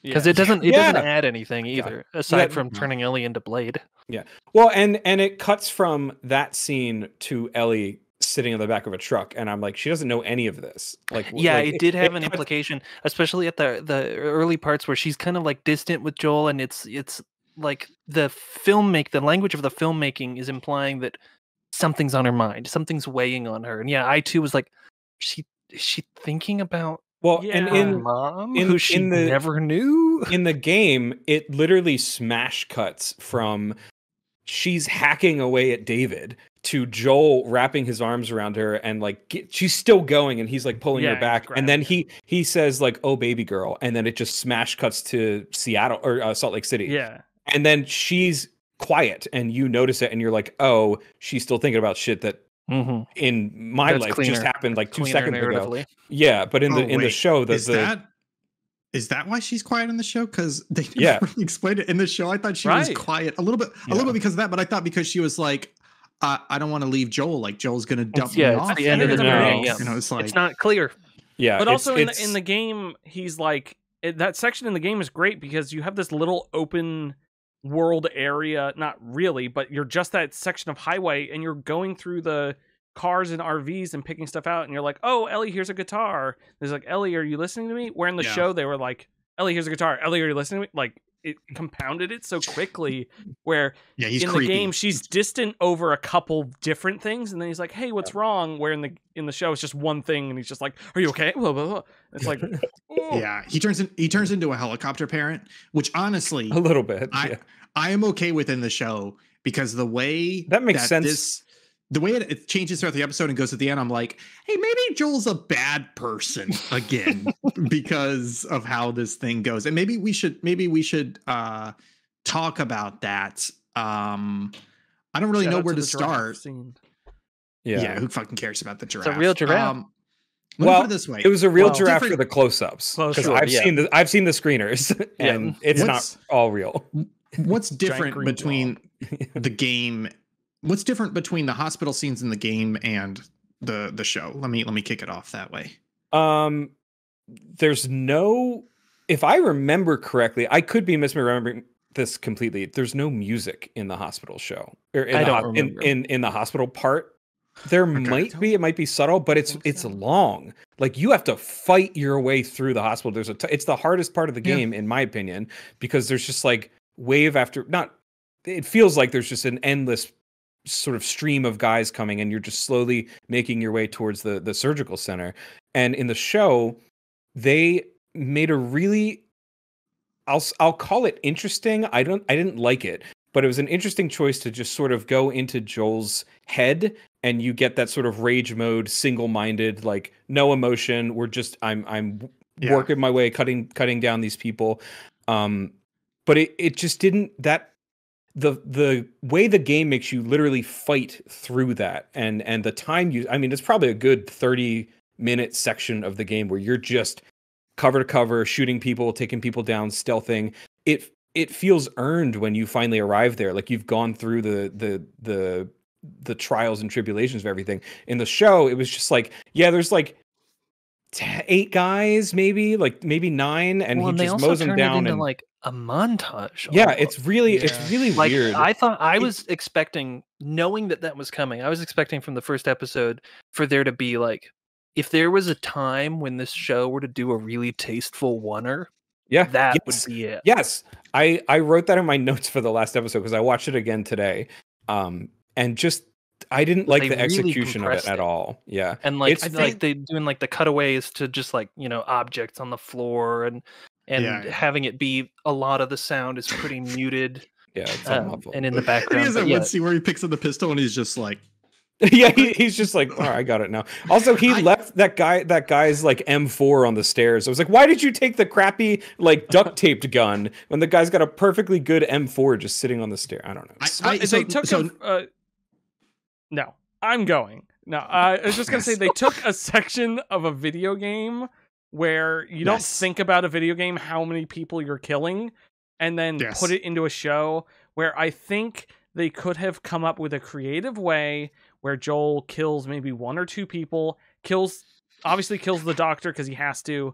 because it doesn't it doesn't add anything either aside from no. turning Ellie into Blade. Yeah. Well, and and it cuts from that scene to Ellie sitting in the back of a truck, and I'm like, she doesn't know any of this. Like, Yeah, like, it did have an cuts- implication, especially at the the early parts where she's kind of like distant with Joel, and it's it's like the filmmake, the language of the filmmaking is implying that something's on her mind, something's weighing on her, and yeah, I too was like, she is she thinking about Well, Yeah. her in mom in- who she in the- never knew. in the game, it literally smash cuts from she's hacking away at David to Joel wrapping his arms around her and like get, she's still going and he's like pulling Yeah, her back and then he he says like oh baby girl and then it just smash cuts to Seattle or uh, Salt Lake City Yeah. And then she's quiet and you notice it and you're like oh she's still thinking about shit that Mhm. in my That's life cleaner- just happened like two Cleaner seconds ago yeah but in the Oh, in the show the, is the that is that why she's quiet in the show? Because they never Yeah. really explained it in the show. I thought she was quiet a little bit, a Yeah. little bit because of that. But I thought because she was like, uh, I don't want to leave Joel. Like Joel's gonna dump yeah, me it's off. the end of the here. yeah. You know, it's like it's not clear. yeah but also in the, in the game he's like it, that section in the game is great because you have this little open world area not really but you're just that section of highway and you're going through the cars and rvs and picking stuff out and you're like oh ellie here's a guitar. There's like ellie are you listening to me? Where in the Yeah. show they were like ellie here's a guitar. Ellie are you listening to me? Like it compounded it so quickly where yeah, he's in creepy. the game she's distant over a couple different things and then he's like hey what's wrong where in the in the show it's just one thing and he's just like are you okay blah, blah, blah. it's like oh. yeah, he turns in, he turns into a helicopter parent, which honestly a little bit I yeah. I am okay within the show because the way That makes sense. This, the way it, it changes throughout the episode and goes at the end, I'm like, hey, maybe Joel's a bad person again because of how this thing goes, and maybe we should maybe we should uh talk about that. Um, I don't really Shout know where to, the giraffe start. scene. Yeah. who fucking cares about the giraffe? a real giraffe. Um, let me Well, put it this way: It was a real Well, giraffe for the close-ups Close because I've yeah. seen the I've seen the screeners Yeah. and it's What's- not all real. what's different between the game what's different between the hospital scenes in the game and the the show let me let me kick it off that way Um, there's no, if I remember correctly, I could be misremembering this completely. There's no music in the hospital show or in, I the, don't ho- in, remember. in in the hospital part. There might be, it might be subtle, but it's it's so. long. Like you have to fight your way through the hospital. There's a, t- it's the hardest part of the Yeah. game, in my opinion, because there's just like wave after not. It feels like there's just an endless sort of stream of guys coming, and you're just slowly making your way towards the the surgical center. And in the show, they made a really I'll I'll call it interesting. I don't I didn't like it, but it was an interesting choice to just sort of go into Joel's head and you get that sort of rage mode, single-minded, like no emotion. We're just I'm I'm Yeah. working my way cutting cutting down these people. Um but it it just didn't that the the way the game makes you literally fight through that and and the time you I mean it's probably a good 30 minute section of the game where you're just cover to cover shooting people taking people down stealthing. It it feels earned when you finally arrive there. Like you've gone through the the the the trials and tribulations of everything. In the show it was just like yeah there's like eight guys maybe like maybe nine and well, he and just mows them down into and like a montage. yeah almost. it's really it's really like weird I thought I was expecting, knowing that that was coming. I was expecting from the first episode for there to be like, if there was a time when this show were to do a really tasteful oneer, yeah that yes. would be it. Yes, I I wrote that in my notes for the last episode because I watched it again today. Um, and just I didn't like they the really execution of it compressed at all. Yeah. and like It's- I like think- they doing like the cutaways to just like you know objects on the floor and and Yeah, yeah. having it be a lot of the sound is pretty muted Yeah. It's um, muffled. and in the And he background. has but that yeah, one scene where he picks up the pistol and he's just like, yeah, he, he's just like, all right, I got it now. Also, he I- left that guy, that guy's like M4 on the stairs. I was like, why did you take the crappy like duct taped gun when the guy's got a perfectly good M4 just sitting on the stair? I don't know. I- so- they took so- a, uh, no i'm going no uh, i was just gonna say they took a section of a video game where you don't think about a video game how many people you're killing and then Yes. put it into a show where i think they could have come up with a creative way where joel kills maybe one or two people kills obviously kills the doctor because he has to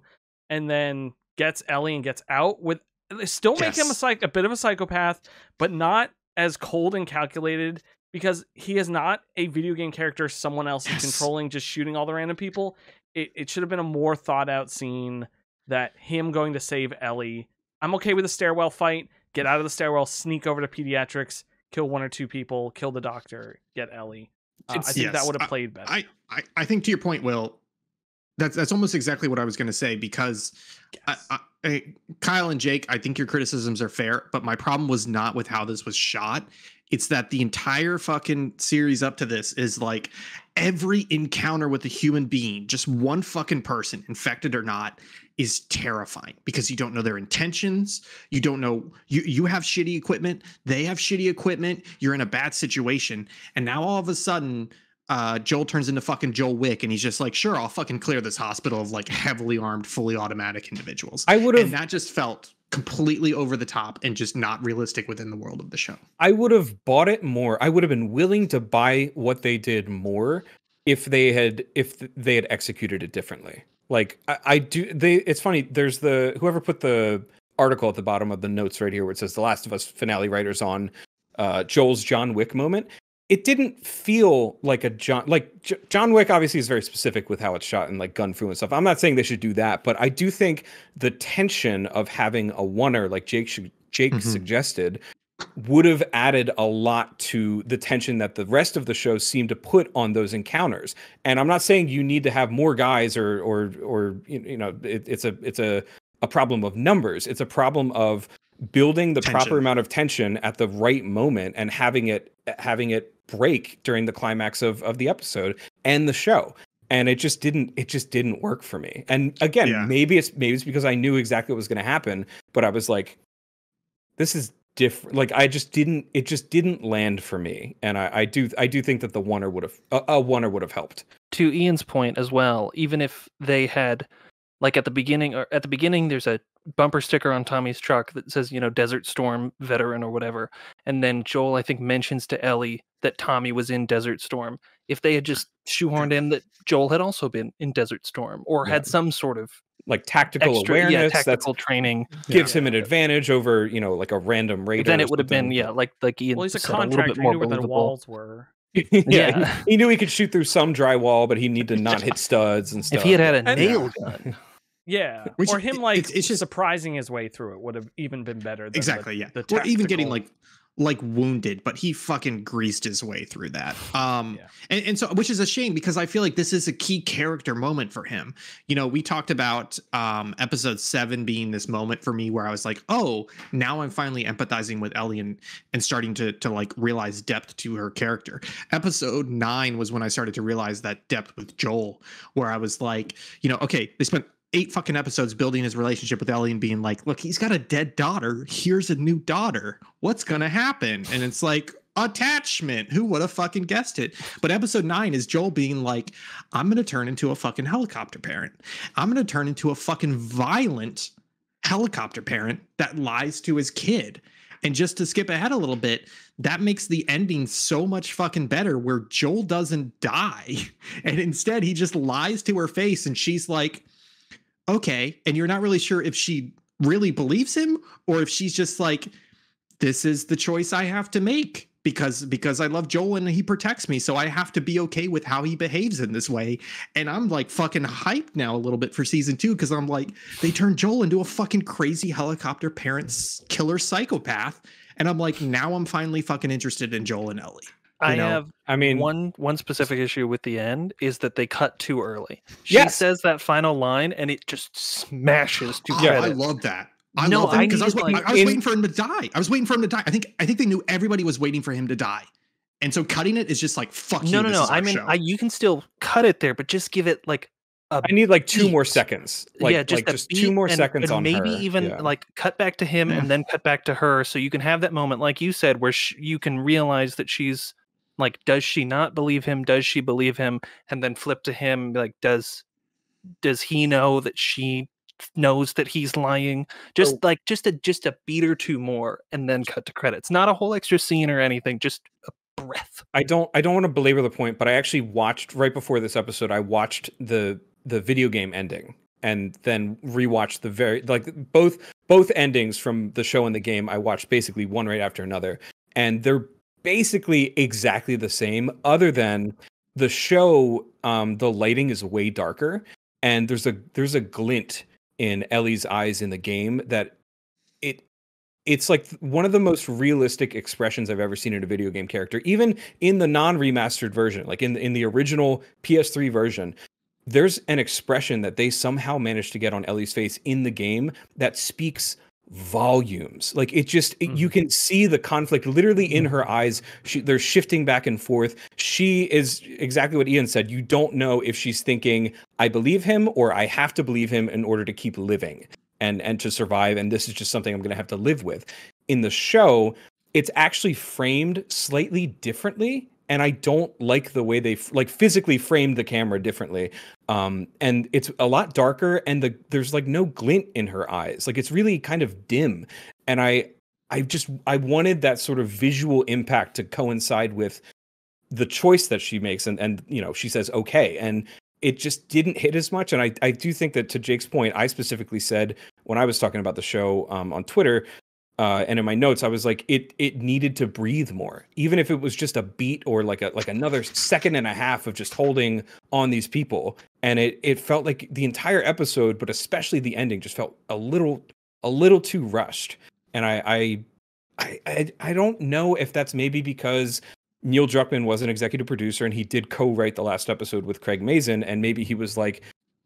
and then gets ellie and gets out with still make him a psych a bit of a psychopath but not as cold and calculated because he is not a video game character someone else Yes. is controlling just shooting all the random people it, it should have been a more thought out scene that him going to save ellie. I'm okay with the stairwell fight get out of the stairwell sneak over to pediatrics kill one or two people kill the doctor get ellie. Uh, i think that would have played better. I, I, I think to your point, Will, that's that's almost exactly what I was going to say because I, I, I, Kyle and Jake, I think your criticisms are fair, but my problem was not with how this was shot. It's that the entire fucking series up to this is like every encounter with a human being, just one fucking person, infected or not, is terrifying because you don't know their intentions. You don't know you you have shitty equipment, they have shitty equipment, you're in a bad situation, and now all of a sudden uh, Joel turns into fucking Joel Wick, and he's just like, "Sure, I'll fucking clear this hospital of like heavily armed, fully automatic individuals." I would and have, that just felt completely over the top and just not realistic within the world of the show. I would have bought it more. I would have been willing to buy what they did more if they had, if they had executed it differently. Like I, I do. They. It's funny. There's the whoever put the article at the bottom of the notes right here where it says The Last of Us finale writers on uh, Joel's John Wick moment. It didn't feel like a John like J- John Wick. Obviously, is very specific with how it's shot and like gun and stuff. I'm not saying they should do that, but I do think the tension of having a oneer like Jake should, Jake Mhm. suggested would have added a lot to the tension that the rest of the show seemed to put on those encounters. And I'm not saying you need to have more guys or or or you you know it, it's a it's a a problem of numbers. It's a problem of building the Tension. proper amount of tension at the right moment and having it having it break during the climax of of the episode and the show. And it just didn't it just didn't work for me. And again, Yeah. maybe it's maybe it's because I knew exactly what was going to happen, but I was like this is different like i just didn't it just didn't land for me and i, I do i do think that the oneer would have a, a oneer would have helped to Ian's point as well, even if they had like at the beginning or at the beginning there's a bumper sticker on Tommy's truck that says, you know, Desert Storm veteran or whatever. And then Joel I think mentions to Ellie that Tommy was in Desert Storm. If they had just shoehorned in that Joel had also been in Desert Storm or Yeah. had some sort of like tactical extra awareness yeah, tactical training, gives him an advantage over you know like a random raider then it would have been yeah, like like Ian well he's a said, little contractor. Bit he more knew where the walls were. Yeah, he- Yeah. He, knew he could shoot through some drywall but he needed to not hit studs and stuff If he had had a nail gun, yeah Which or him like it's- it's just- surprising his way through it would have even been better than the- exactly, yeah. the or even getting like like wounded, but he fucking greased his way through that. Um Yeah. and, and so which is a shame because I feel like this is a key character moment for him. You know, we talked about um episode seven being this moment for me where I was like, oh, now I'm finally empathizing with Ellie and and starting to to like realize depth to her character. Episode nine was when I started to realize that depth with Joel, where I was like, you know, okay, they spent eight fucking episodes building his relationship with Ellie and being like, look, he's got a dead daughter. Here's a new daughter. What's gonna happen? And it's like attachment. Who would have fucking guessed it? But episode nine is Joel being like, I'm gonna turn into a fucking helicopter parent. I'm gonna turn into a fucking violent helicopter parent that lies to his kid. And just to skip ahead a little bit, that makes the ending so much fucking better where Joel doesn't die. And instead he just lies to her face and she's like, okay. And you're not really sure if she really believes him or if she's just like, this is the choice I have to make because because I love Joel and he protects me, so I have to be okay with how he behaves in this way. And I'm like fucking hyped now a little bit for season two because I'm like they turned Joel into a fucking crazy helicopter parents killer psychopath, and I'm like now I'm finally fucking interested in Joel and Ellie. I know, have I mean, one one specific issue with the end is that they cut too early. She Yes. says that final line and it just smashes to Oh, Yeah. I love that. I No, love that because I was, waiting, like, I was in- waiting for him to die. I was waiting for him to die. I think I think they knew everybody was waiting for him to die, and so cutting it is just like fuck you. No, no, no. I mean. I, you can still cut it there, but just give it like a I need like two more seconds. Like, yeah, just like just two more and- seconds and on maybe her. even Yeah. like cut back to him Yeah. and then cut back to her, so you can have that moment, like you said, where sh- you can realize that she's like, does she not believe him? Does she believe him? And then flip to him, like, does does he know that she knows that he's lying? Just So- like just a just a beat or two more, and then cut to credits. Not a whole extra scene or anything, just a breath. I don't I don't want to belabor the point, but I actually watched right before this episode. I watched the the video game ending and then rewatched the very like both both endings from the show and the game. I watched basically one right after another, and they're basically exactly the same, other than the show. Um, the lighting is way darker, and there's a there's a glint in Ellie's eyes in the game that it it's like one of the most realistic expressions I've ever seen in a video game character. Even in the non-remastered version, like in in the original PS3 version, there's an expression that they somehow managed to get on Ellie's face in the game that speaks volumes. Like it just it- you mm-hmm. can see the conflict literally in mm-hmm. her eyes. She, they're shifting back and forth. She is exactly what Ian said. You don't know if she's thinking I believe him or I have to believe him in order to keep living and and to survive and this is just something i'm going to have to live with in the show it's actually framed slightly differently and i don't like the way they like physically framed the camera differently. Um and it's a lot darker and the there's like no glint in her eyes. Like it's really kind of dim. And i i just i wanted that sort of visual impact to coincide with the choice that she makes and and you know she says okay. And it just didn't hit as much. And I, I do think that to Jake's point, I specifically said when I was talking about the show um, on Twitter uh, and in my notes, I was like, it it needed to breathe more, even if it was just a beat or like a like another second and a half of just holding on these people. And it it felt like the entire episode, but especially the ending, just felt a little a little too rushed. And I I I I, I don't know if that's maybe because Neil Druckmann was an executive producer and he did co-write the last episode with Craig Mazin and maybe he was like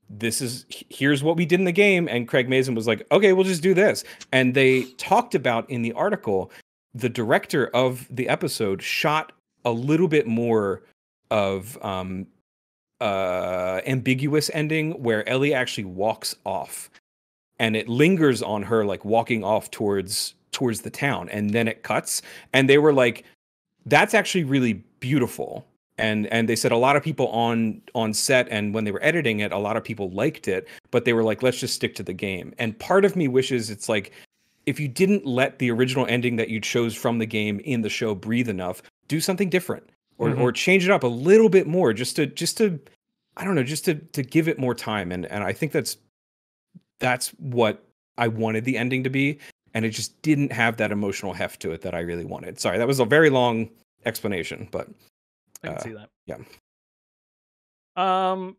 this is here's what we did in the game. And Craig Mazin was like okay we'll just do this. And they talked about in the article the director of the episode shot a little bit more of um uh ambiguous ending where Ellie actually walks off. And it lingers on her like walking off towards towards the town. And then it cuts. And they were like that's actually really beautiful and and they said a lot of people on on set and when they were editing it a lot of people liked it but they were like let's just stick to the game. And part of me wishes it's like if you didn't let the original ending that you chose from the game in the show breathe enough do something different or Mhm. or change it up a little bit more just to just to i don't know just to to give it more time. And and i think that's that's what i wanted the ending to be and it just didn't have that emotional heft to it that i really wanted. Sorry that was a very long explanation but I can Uh, see that. yeah. Um.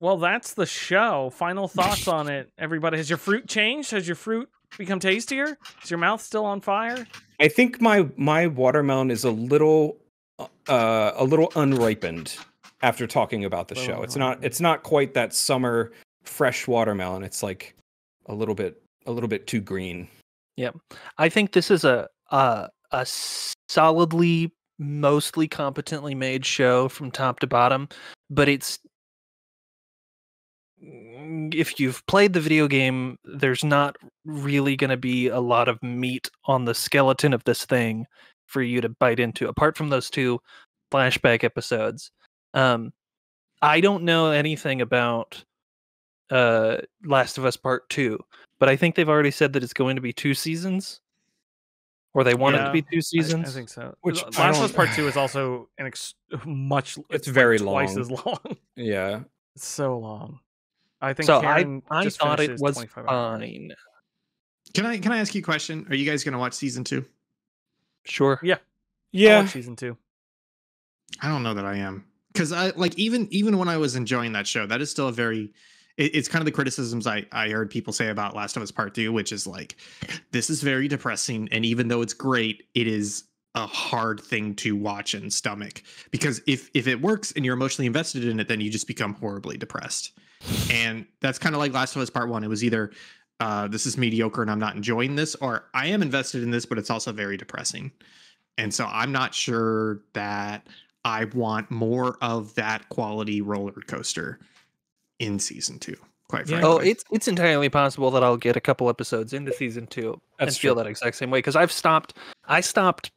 Well, that's the show. Final thoughts on it, everybody. Has your fruit changed? Has your fruit become tastier? Is your mouth still on fire? I think my my watermelon is a little uh a little unripened after talking about the Little show. It's not it's not quite that summer fresh watermelon. It's like a little bit a little bit too green. Yeah. I think this is a a, a solidly, mostly competently made show from top to bottom, but it's mm, if you've played the video game, there's not really going to be a lot of meat on the skeleton of this thing for you to bite into, apart from those two flashback episodes. Um, I don't know anything about uh, Last of Us Part Two, but I think they've already said that it's going to be two seasons, or they want it to be Yeah, two I- seasons. I, think so. Which Which Last of Us Part Two is also an ex- much. It's like very twice long. as long. Yeah. it's so long. I think. so Karen I I just thought it was 25 hours. fine. Can I can I ask you a question? Are you guys gonna watch season two? Sure. Yeah. I'll Yeah. watch season two. I don't know that I am because I like even even when I was enjoying that show, that is still a very. It, it's kind of the criticisms I I heard people say about Last of Us Part Two, which is like, this is very depressing, and even though it's great, it is a hard thing to watch and stomach. Because if if it works and you're emotionally invested in it then you just become horribly depressed. And that's kind of like last of us part one. It was either uh, this is mediocre and i'm not enjoying this or i am invested in this but it's also very depressing. And so i'm not sure that i want more of that quality roller coaster in season two quite frankly Oh, it's it's entirely possible that I'll get a couple episodes into season two and That's feel that exact same way because I've stopped. I stopped,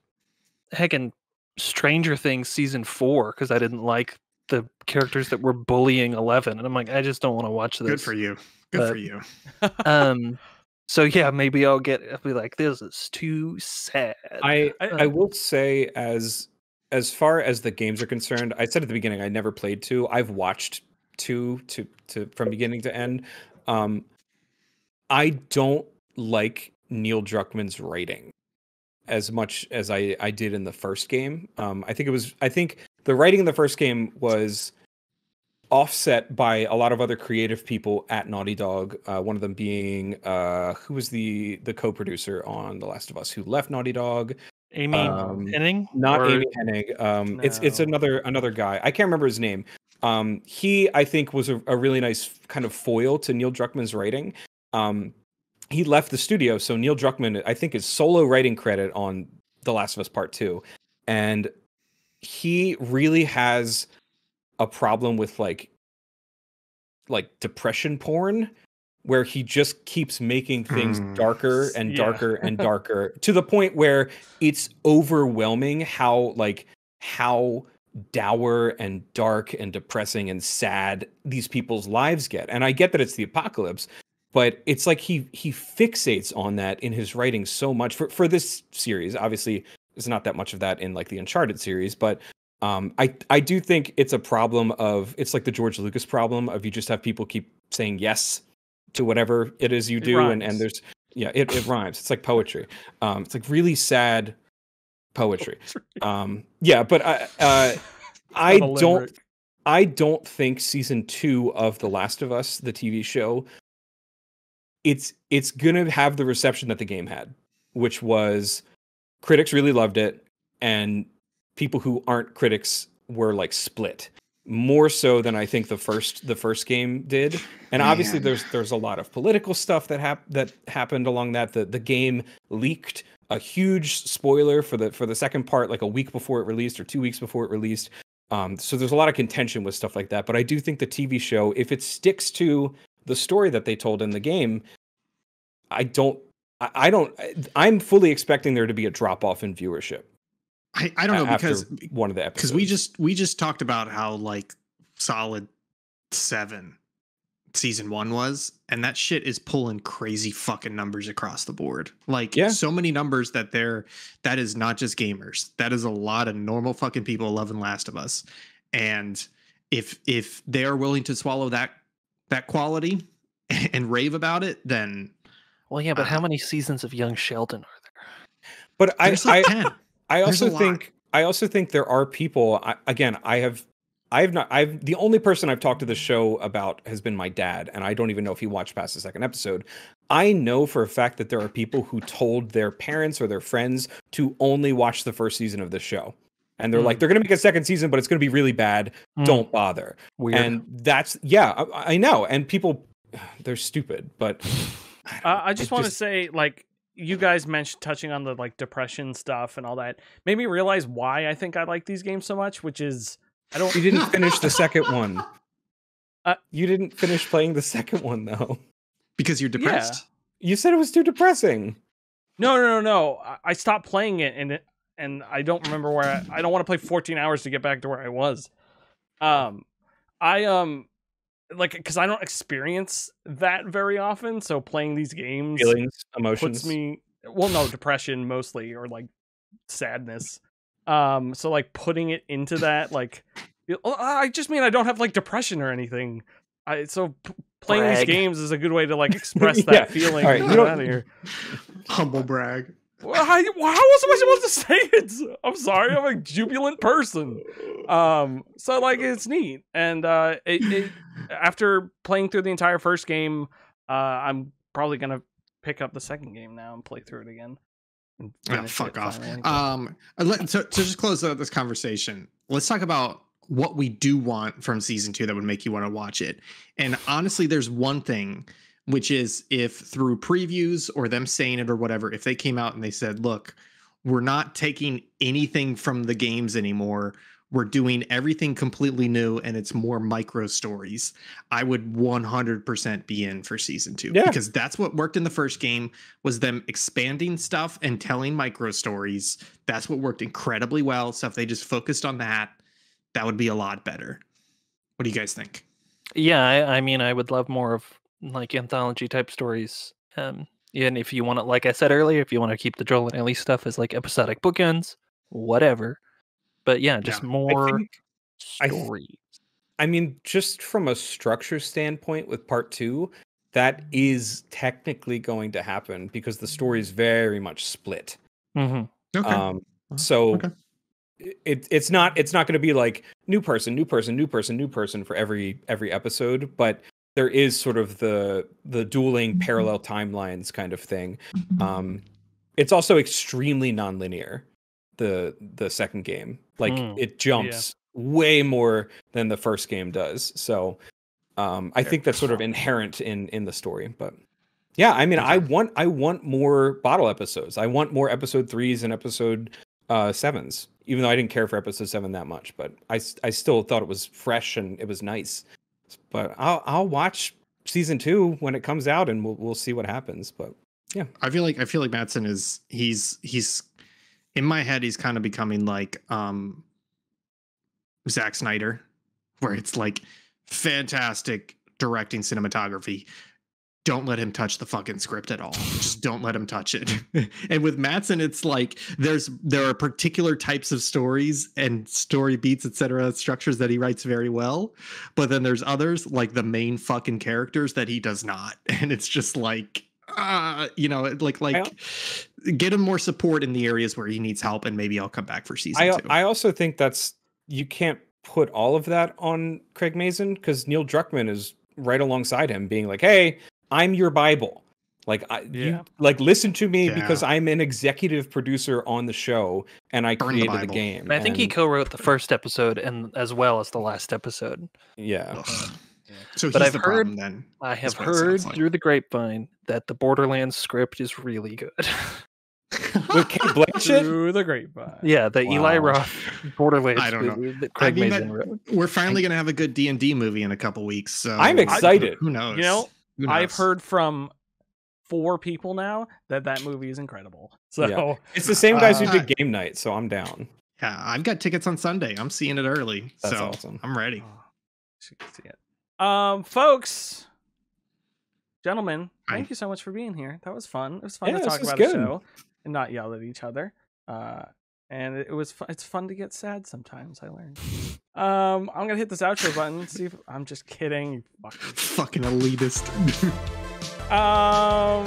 heckin' Stranger Things season four because I didn't like the characters that were bullying Eleven, and I'm like, I just don't want to watch this. good for you good for you Um, so yeah, maybe I'll get. I'll be like, this is too sad. I I- I will say as as far as the games are concerned, I said at the beginning I never played two. I've watched two to to from beginning to end. Um I don't like Neil Druckmann's writing as much as I I did in the first game. Um I think it was I think the writing in the first game was offset by a lot of other creative people at Naughty Dog. Uh, one of them being uh, who was the the co-producer on The Last of Us, who left Naughty Dog. Amy um, Hennig, Not Or- Amy Hennig. Um, It's it's another another guy. I can't remember his name. Um, he I think was a, a really nice kind of foil to Neil Druckmann's writing. Um, he left the studio, so Neil Druckmann I think is solo writing credit on The Last of Us Part Two, and he really has a problem with like like depression porn where he just keeps making things Mm. darker and Yeah. darker and darker to the point where it's overwhelming how like how dour and dark and depressing and sad these people's lives get. And i get that it's the apocalypse but it's like he he fixates on that in his writing so much for for this series. Obviously there's not that much of that in like the uncharted series but um i i do think it's a problem of it's like the george lucas problem of you just have people keep saying yes to whatever it is you do and and there's yeah it, it rhymes. It's like poetry. Um it's like really sad poetry um yeah but i uh i don't. I don't think season two of The Last of Us, the TV show, it's it's gonna have the reception that the game had, which was critics really loved it, and people who aren't critics were like split more so than I think the first the first game did. And obviously there's there's a lot of political stuff that hap- that happened along that. The the game leaked a huge spoiler for the for the second part like a week before it released or two weeks before it released. Um, so there's a lot of contention with stuff like that. But I do think the TV show, if it sticks to the story that they told in the game, I don't. I I don't. I'm fully expecting there to be a drop off in viewership. I, I don't know because one of the episodes. because we just we just talked about how like solid seven season one was and that shit is pulling crazy fucking numbers across the board like Yeah. so many numbers that they're that is not just gamers that is a lot of normal fucking people loving last of us and if if they're willing to swallow that that quality and rave about it then Well, yeah, but how Uh, many seasons of Young Sheldon are there? but I, like I 10 I There's a also lot. think I also think there are people. I, again, I have I have not. I've the only person I've talked to the show about has been my dad, and I don't even know if he watched past the second episode. I know for a fact that there are people who told their parents or their friends to only watch the first season of the show, and they're like, Hmm. they're going to make a second season, but it's going to be really bad. Hmm, Don't bother. weird. And that's yeah, I, I know. And people, they're stupid, but Uh, I just want to say, like, you guys mentioned touching on the like depression stuff and all that made me realize why I think I like these games so much, which is I don't. You didn't finish the second one. Uh, you didn't finish playing the second one though. because you're depressed You said it was too depressing. No, no, no, no. I- I stopped playing it, and it, and I don't remember where I, I don't want to play 14 hours to get back to where I was. Um, I um, like because I don't experience that very often, so playing these games Feelings, emotions. puts me well, no, depression mostly, or like sadness. Um, so like putting it into that, like, I just mean I don't have like depression or anything. I so p- playing Brag. these games is a good way to like express Yeah. that feeling. All right, you out of here. humble brag Well, how, how was I supposed to say it? I'm sorry, I'm a jubilant person. Um, so like it's neat, and uh, it, it, after playing through the entire first game, uh, I'm probably gonna pick up the second game now and play through it again. Ah, fuck off. finally. Um, uh, let, so to just close out this conversation, let's talk about what we do want from season two that would make you want to watch it. And honestly, there's one thing, which is if through previews or them saying it or whatever, if they came out and they said, "Look, we're not taking anything from the games anymore." We're doing everything completely new and it's more micro stories. I would 100% be in for season 2 Yeah. because that's what worked in the first game was them expanding stuff and telling micro stories. That's what worked incredibly well. So if they just focused on that, that would be a lot better. What do you guys think? Yeah, I, I mean, I would love more of like anthology type stories. Um, and if you want to, like I said earlier, if you want to keep the Joel and Ellie stuff as like episodic bookends, whatever. But yeah, just Yeah. more I th- story. I mean, just from a structure standpoint with part two, that is technically going to happen because the story is very much split. hmm Okay. Um, so okay. it, it's not it's not going to be like new person, new person, new person, new person for every every episode, but there is sort of the the dueling parallel timelines kind of thing. Um, it's also extremely nonlinear. The the second game, like Mm, it jumps way more than the first game does. So um, I think that's sort of inherent in in the story. But yeah, I mean, I want I want more bottle episodes. I want more episode threes and episode uh, sevens. Even though I didn't care for episode seven that much, but I I still thought it was fresh and it was nice. But I'll I'll watch season two when it comes out and we'll we'll see what happens. But yeah, I feel like I feel like Mazin is he's he's in my head he's kind of becoming like um Zack Snyder, where it's like fantastic directing cinematography. Don't let him touch the fucking script at all. Just don't let him touch it. and with Mazin, it's like there's there are particular types of stories and story beats, etc., structures that he writes very well. But then there's others like the main fucking characters that he does not. And it's just like uh, you know, like like get him more support in the areas where he needs help, and maybe I'll come back for season I two. I also think that's you can't put all of that on Craig Mazin because Neil Druckmann is right alongside him, being like, "Hey, I'm your Bible. Like, I, Yeah. you, like listen to me because I'm an executive producer on the show and I Burn created the, Bible. game." And I think he co-wrote the first episode and as well as the last episode. yeah. Ugh. So But I've the heard- problem then. I have That's what it sounds heard like. through the grapevine that the Borderlands script is really good. With Cate Blanchett. Through the grapevine. yeah, the Eli Roth Borderlands I don't know. movie that Craig mean, Mazin that- We're finally gonna have a good D and D movie in a couple weeks. So I'm excited. Who knows? You know, Who I've heard from four people now that that movie is incredible. So Yeah. It's the same guys who Uh, did game night, so I'm down. Yeah, I've got tickets on Sunday. I'm seeing it early, That's so awesome. I'm ready. Oh, see it. Um, folks, gentlemen, thank you so much for being here. That was fun. It was fun Yeah, to talk about good. a show and not yell at each other. Uh, and it, it was fu- it's fun to get sad sometimes. I learned. Um, I'm gonna hit this outro button. See if I'm just kidding. You fuckers. Fucking elitist. Um,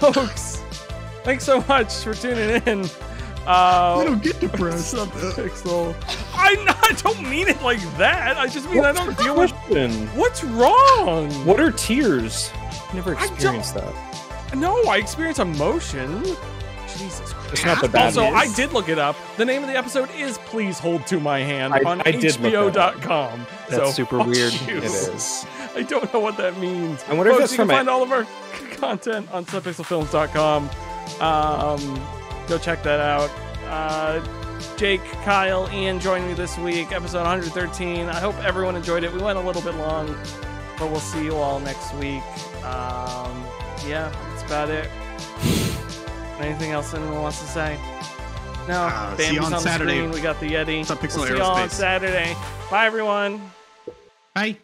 folks, thanks so much for tuning in. Uh, I don't get depressed. Subpixel. I, I don't mean it like that. I just mean I don't deal with. question? What's wrong? What are tears? Never I don't- experienced that. No, I experience emotion. Jesus Christ. It's not the bad Also, I did look it up. The name of the episode is "Please Hold to My Hand" I- on I look that That's so super weird. you. It is. I don't know what that means. I wonder if Folks, that's you from can find all of our content on subpixelfilms.com. Um, go check that out. Uh, Jake, Kyle, Ian joining me this week, episode 113. I hope everyone enjoyed it. We went a little bit long, but we'll see you all next week. Um, yeah, about it. Anything else anyone wants to say? No, Uh, see you Bambi's on on, Saturday. screen. We got the Yeti. We'll see you on Saturday. Bye, everyone. Bye.